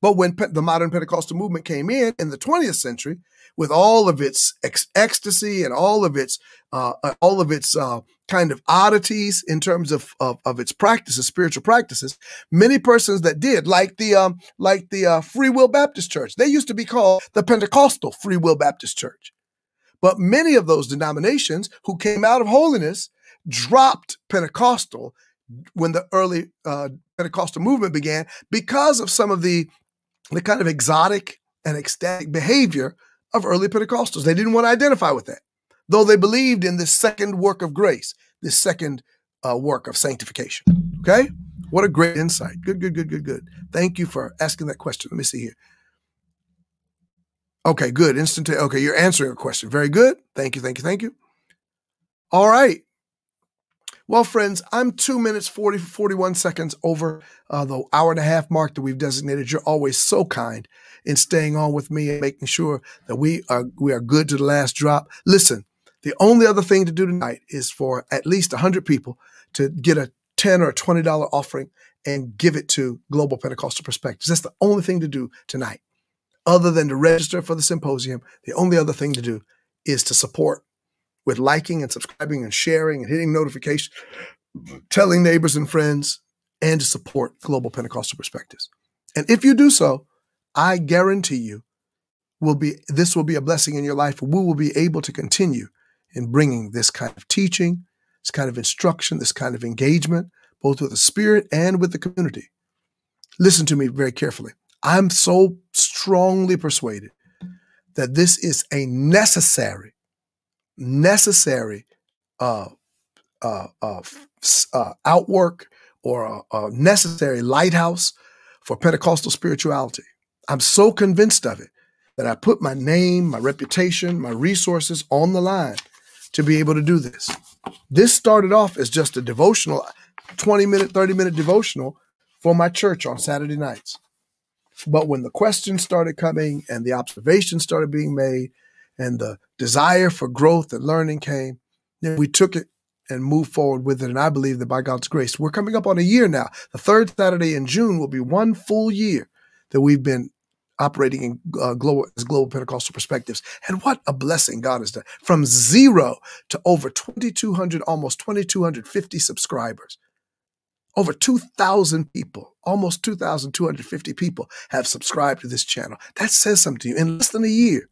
But when pe- the modern Pentecostal movement came in in the 20th century, with all of its ecstasy and all of its uh, uh, all of its uh, kind of oddities in terms of, of, of its practices, spiritual practices, many persons that did, like the um, like the uh, Free Will Baptist Church, they used to be called the Pentecostal Free Will Baptist Church. But many of those denominations who came out of holiness dropped Pentecostal when the early uh, Pentecostal movement began because of some of the the kind of exotic and ecstatic behavior of early Pentecostals. They didn't want to identify with that, though they believed in this second work of grace, this second uh, work of sanctification. Okay, what a great insight. Good, good, good, good, good. Thank you for asking that question. Let me see here. Okay, good. Instant. Okay, you're answering a question. Very good. Thank you, thank you, thank you. All right. Well, friends, I'm two minutes, 40, 41 seconds over uh, the hour and a half mark that we've designated. You're always so kind in staying on with me and making sure that we are, we are good to the last drop. Listen, the only other thing to do tonight is for at least 100 people to get a 10 or $20 offering and give it to Global Pentecostal Perspectives. That's the only thing to do tonight. Other than to register for the symposium, the only other thing to do is to support with liking and subscribing and sharing and hitting notifications, telling neighbors and friends, and to support Global Pentecostal Perspectives. And if you do so, I guarantee you will be this will be a blessing in your life. We will be able to continue in bringing this kind of teaching, this kind of instruction, this kind of engagement, both with the spirit and with the community. Listen to me very carefully. I'm so strongly persuaded that this is a necessary necessary uh, uh, uh, uh, outwork or a, a necessary lighthouse for Pentecostal spirituality. I'm so convinced of it that I put my name, my reputation, my resources on the line to be able to do this. This started off as just a devotional, 20 minute, 30 minute devotional for my church on Saturday nights. But when the questions started coming and the observations started being made and the desire for growth and learning came, then we took it and moved forward with it. And I believe that by God's grace, we're coming up on a year now. The third Saturday in June will be one full year that we've been operating in uh, global as global Pentecostal perspectives. And what a blessing God has done from zero to over 2,200, almost 2,250 subscribers. Over 2,000 people, almost 2,250 people have subscribed to this channel. That says something to you in less than a year.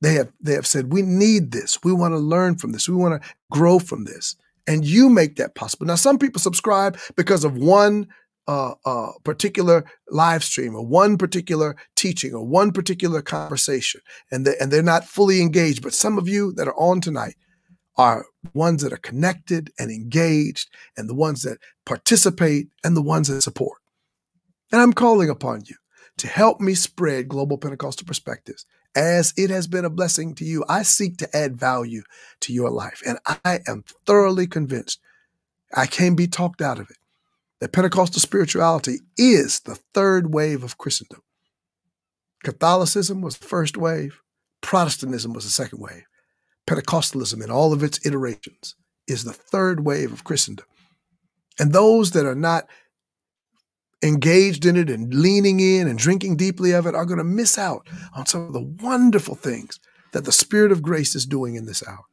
They have they have said we need this. We want to learn from this. We want to grow from this. And you make that possible. Now, some people subscribe because of one uh, uh, particular live stream or one particular teaching or one particular conversation, and they, and they're not fully engaged. But some of you that are on tonight are ones that are connected and engaged, and the ones that participate, and the ones that support. And I'm calling upon you to help me spread global Pentecostal perspectives as it has been a blessing to you, I seek to add value to your life. And I am thoroughly convinced, I can't be talked out of it, that Pentecostal spirituality is the third wave of Christendom. Catholicism was the first wave, Protestantism was the second wave. Pentecostalism, in all of its iterations, is the third wave of Christendom. And those that are not engaged in it and leaning in and drinking deeply of it are going to miss out on some of the wonderful things that the Spirit of grace is doing in this hour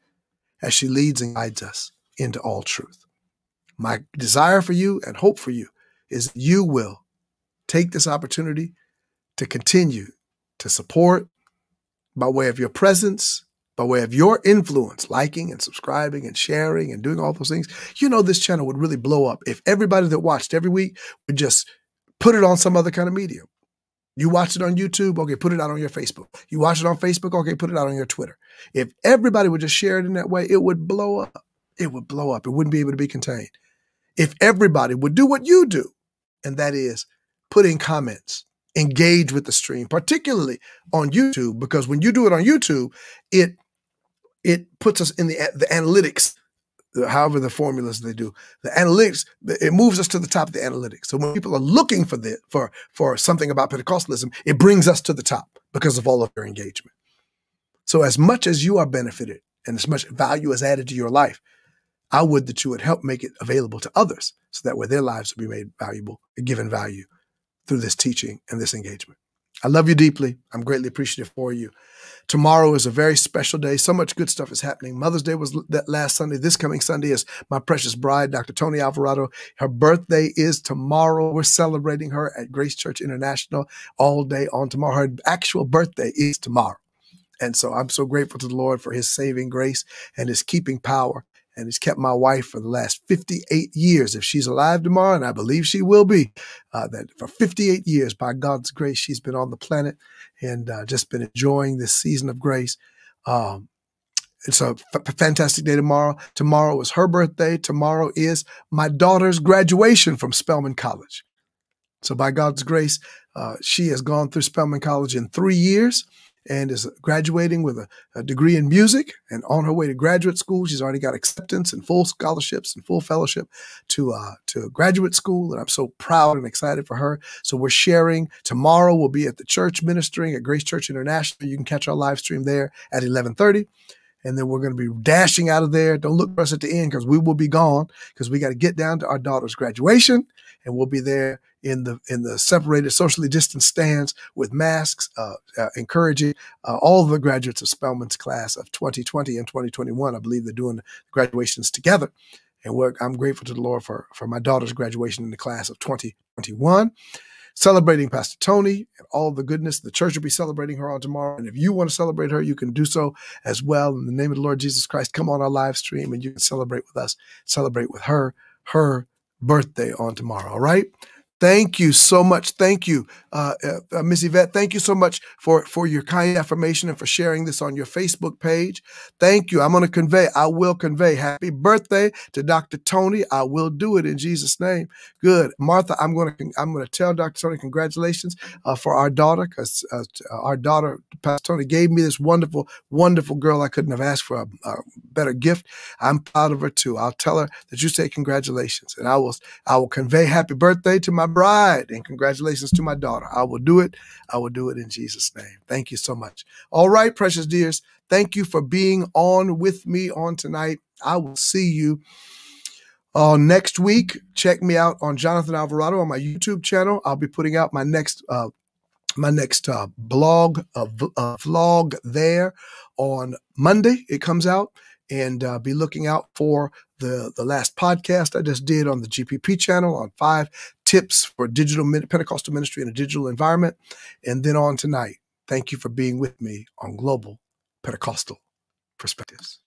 as she leads and guides us into all truth. My desire for you and hope for you is you will take this opportunity to continue to support by way of your presence, by way of your influence, liking and subscribing and sharing and doing all those things, you know this channel would really blow up if everybody that watched every week would just put it on some other kind of medium. You watch it on YouTube, okay, put it out on your Facebook. You watch it on Facebook, okay, put it out on your Twitter. If everybody would just share it in that way, it would blow up. It would blow up. It wouldn't be able to be contained. If everybody would do what you do, and that is put in comments, engage with the stream, particularly on YouTube, because when you do it on YouTube, it it puts us in the the analytics however the formulas they do, the analytics, it moves us to the top of the analytics. So when people are looking for the, for, for something about Pentecostalism, it brings us to the top because of all of their engagement. So as much as you are benefited and as much value is added to your life, I would that you would help make it available to others so that way their lives will be made valuable, given value through this teaching and this engagement. I love you deeply. I'm greatly appreciative for you. Tomorrow is a very special day. So much good stuff is happening. Mother's Day was that last Sunday. This coming Sunday is my precious bride, Dr. Tony Alvarado. Her birthday is tomorrow. We're celebrating her at Grace Church International all day on tomorrow. Her actual birthday is tomorrow. And so I'm so grateful to the Lord for his saving grace and his keeping power and he's kept my wife for the last 58 years. If she's alive tomorrow, and I believe she will be, uh, that for 58 years, by God's grace, she's been on the planet and uh, just been enjoying this season of grace. Um, it's a fantastic day tomorrow. Tomorrow is her birthday. Tomorrow is my daughter's graduation from Spelman College. So, by God's grace, uh, she has gone through Spelman College in three years and is graduating with a, a, degree in music and on her way to graduate school. She's already got acceptance and full scholarships and full fellowship to uh, to graduate school, and I'm so proud and excited for her. So we're sharing tomorrow. We'll be at the church ministering at Grace Church International. You can catch our live stream there at 11:30 and then we're going to be dashing out of there. Don't look for us at the end because we will be gone because we got to get down to our daughter's graduation, and we'll be there in the in the separated, socially distanced stands with masks, uh, uh, encouraging uh, all the graduates of Spelman's class of 2020 and 2021. I believe they're doing graduations together, and I'm grateful to the Lord for for my daughter's graduation in the class of 2021 celebrating Pastor Tony and all the goodness. The church will be celebrating her on tomorrow. And if you want to celebrate her, you can do so as well. In the name of the Lord Jesus Christ, come on our live stream and you can celebrate with us, celebrate with her, her birthday on tomorrow. All right. Thank you so much. Thank you, uh, uh, uh, Miss Yvette. Thank you so much for, for your kind affirmation and for sharing this on your Facebook page. Thank you. I'm going to convey, I will convey happy birthday to Dr. Tony. I will do it in Jesus' name. Good. Martha, I'm going to, I'm going to tell Dr. Tony congratulations uh, for our daughter because uh, our daughter, Pastor Tony, gave me this wonderful, wonderful girl. I couldn't have asked for a, a better gift. I'm proud of her too. I'll tell her that you say congratulations and I will, I will convey happy birthday to my bride. And congratulations to my daughter. I will do it. I will do it in Jesus' name. Thank you so much. All right, precious dears. Thank you for being on with me on tonight. I will see you uh, next week. Check me out on Johnathan Alvarado on my YouTube channel. I'll be putting out my next uh, my next uh, blog uh, vlog there on Monday. It comes out and uh, be looking out for the, the last podcast I just did on the GPP channel on five tips for digital Pentecostal ministry in a digital environment. And then on tonight, thank you for being with me on Global Pentecostal Perspectives.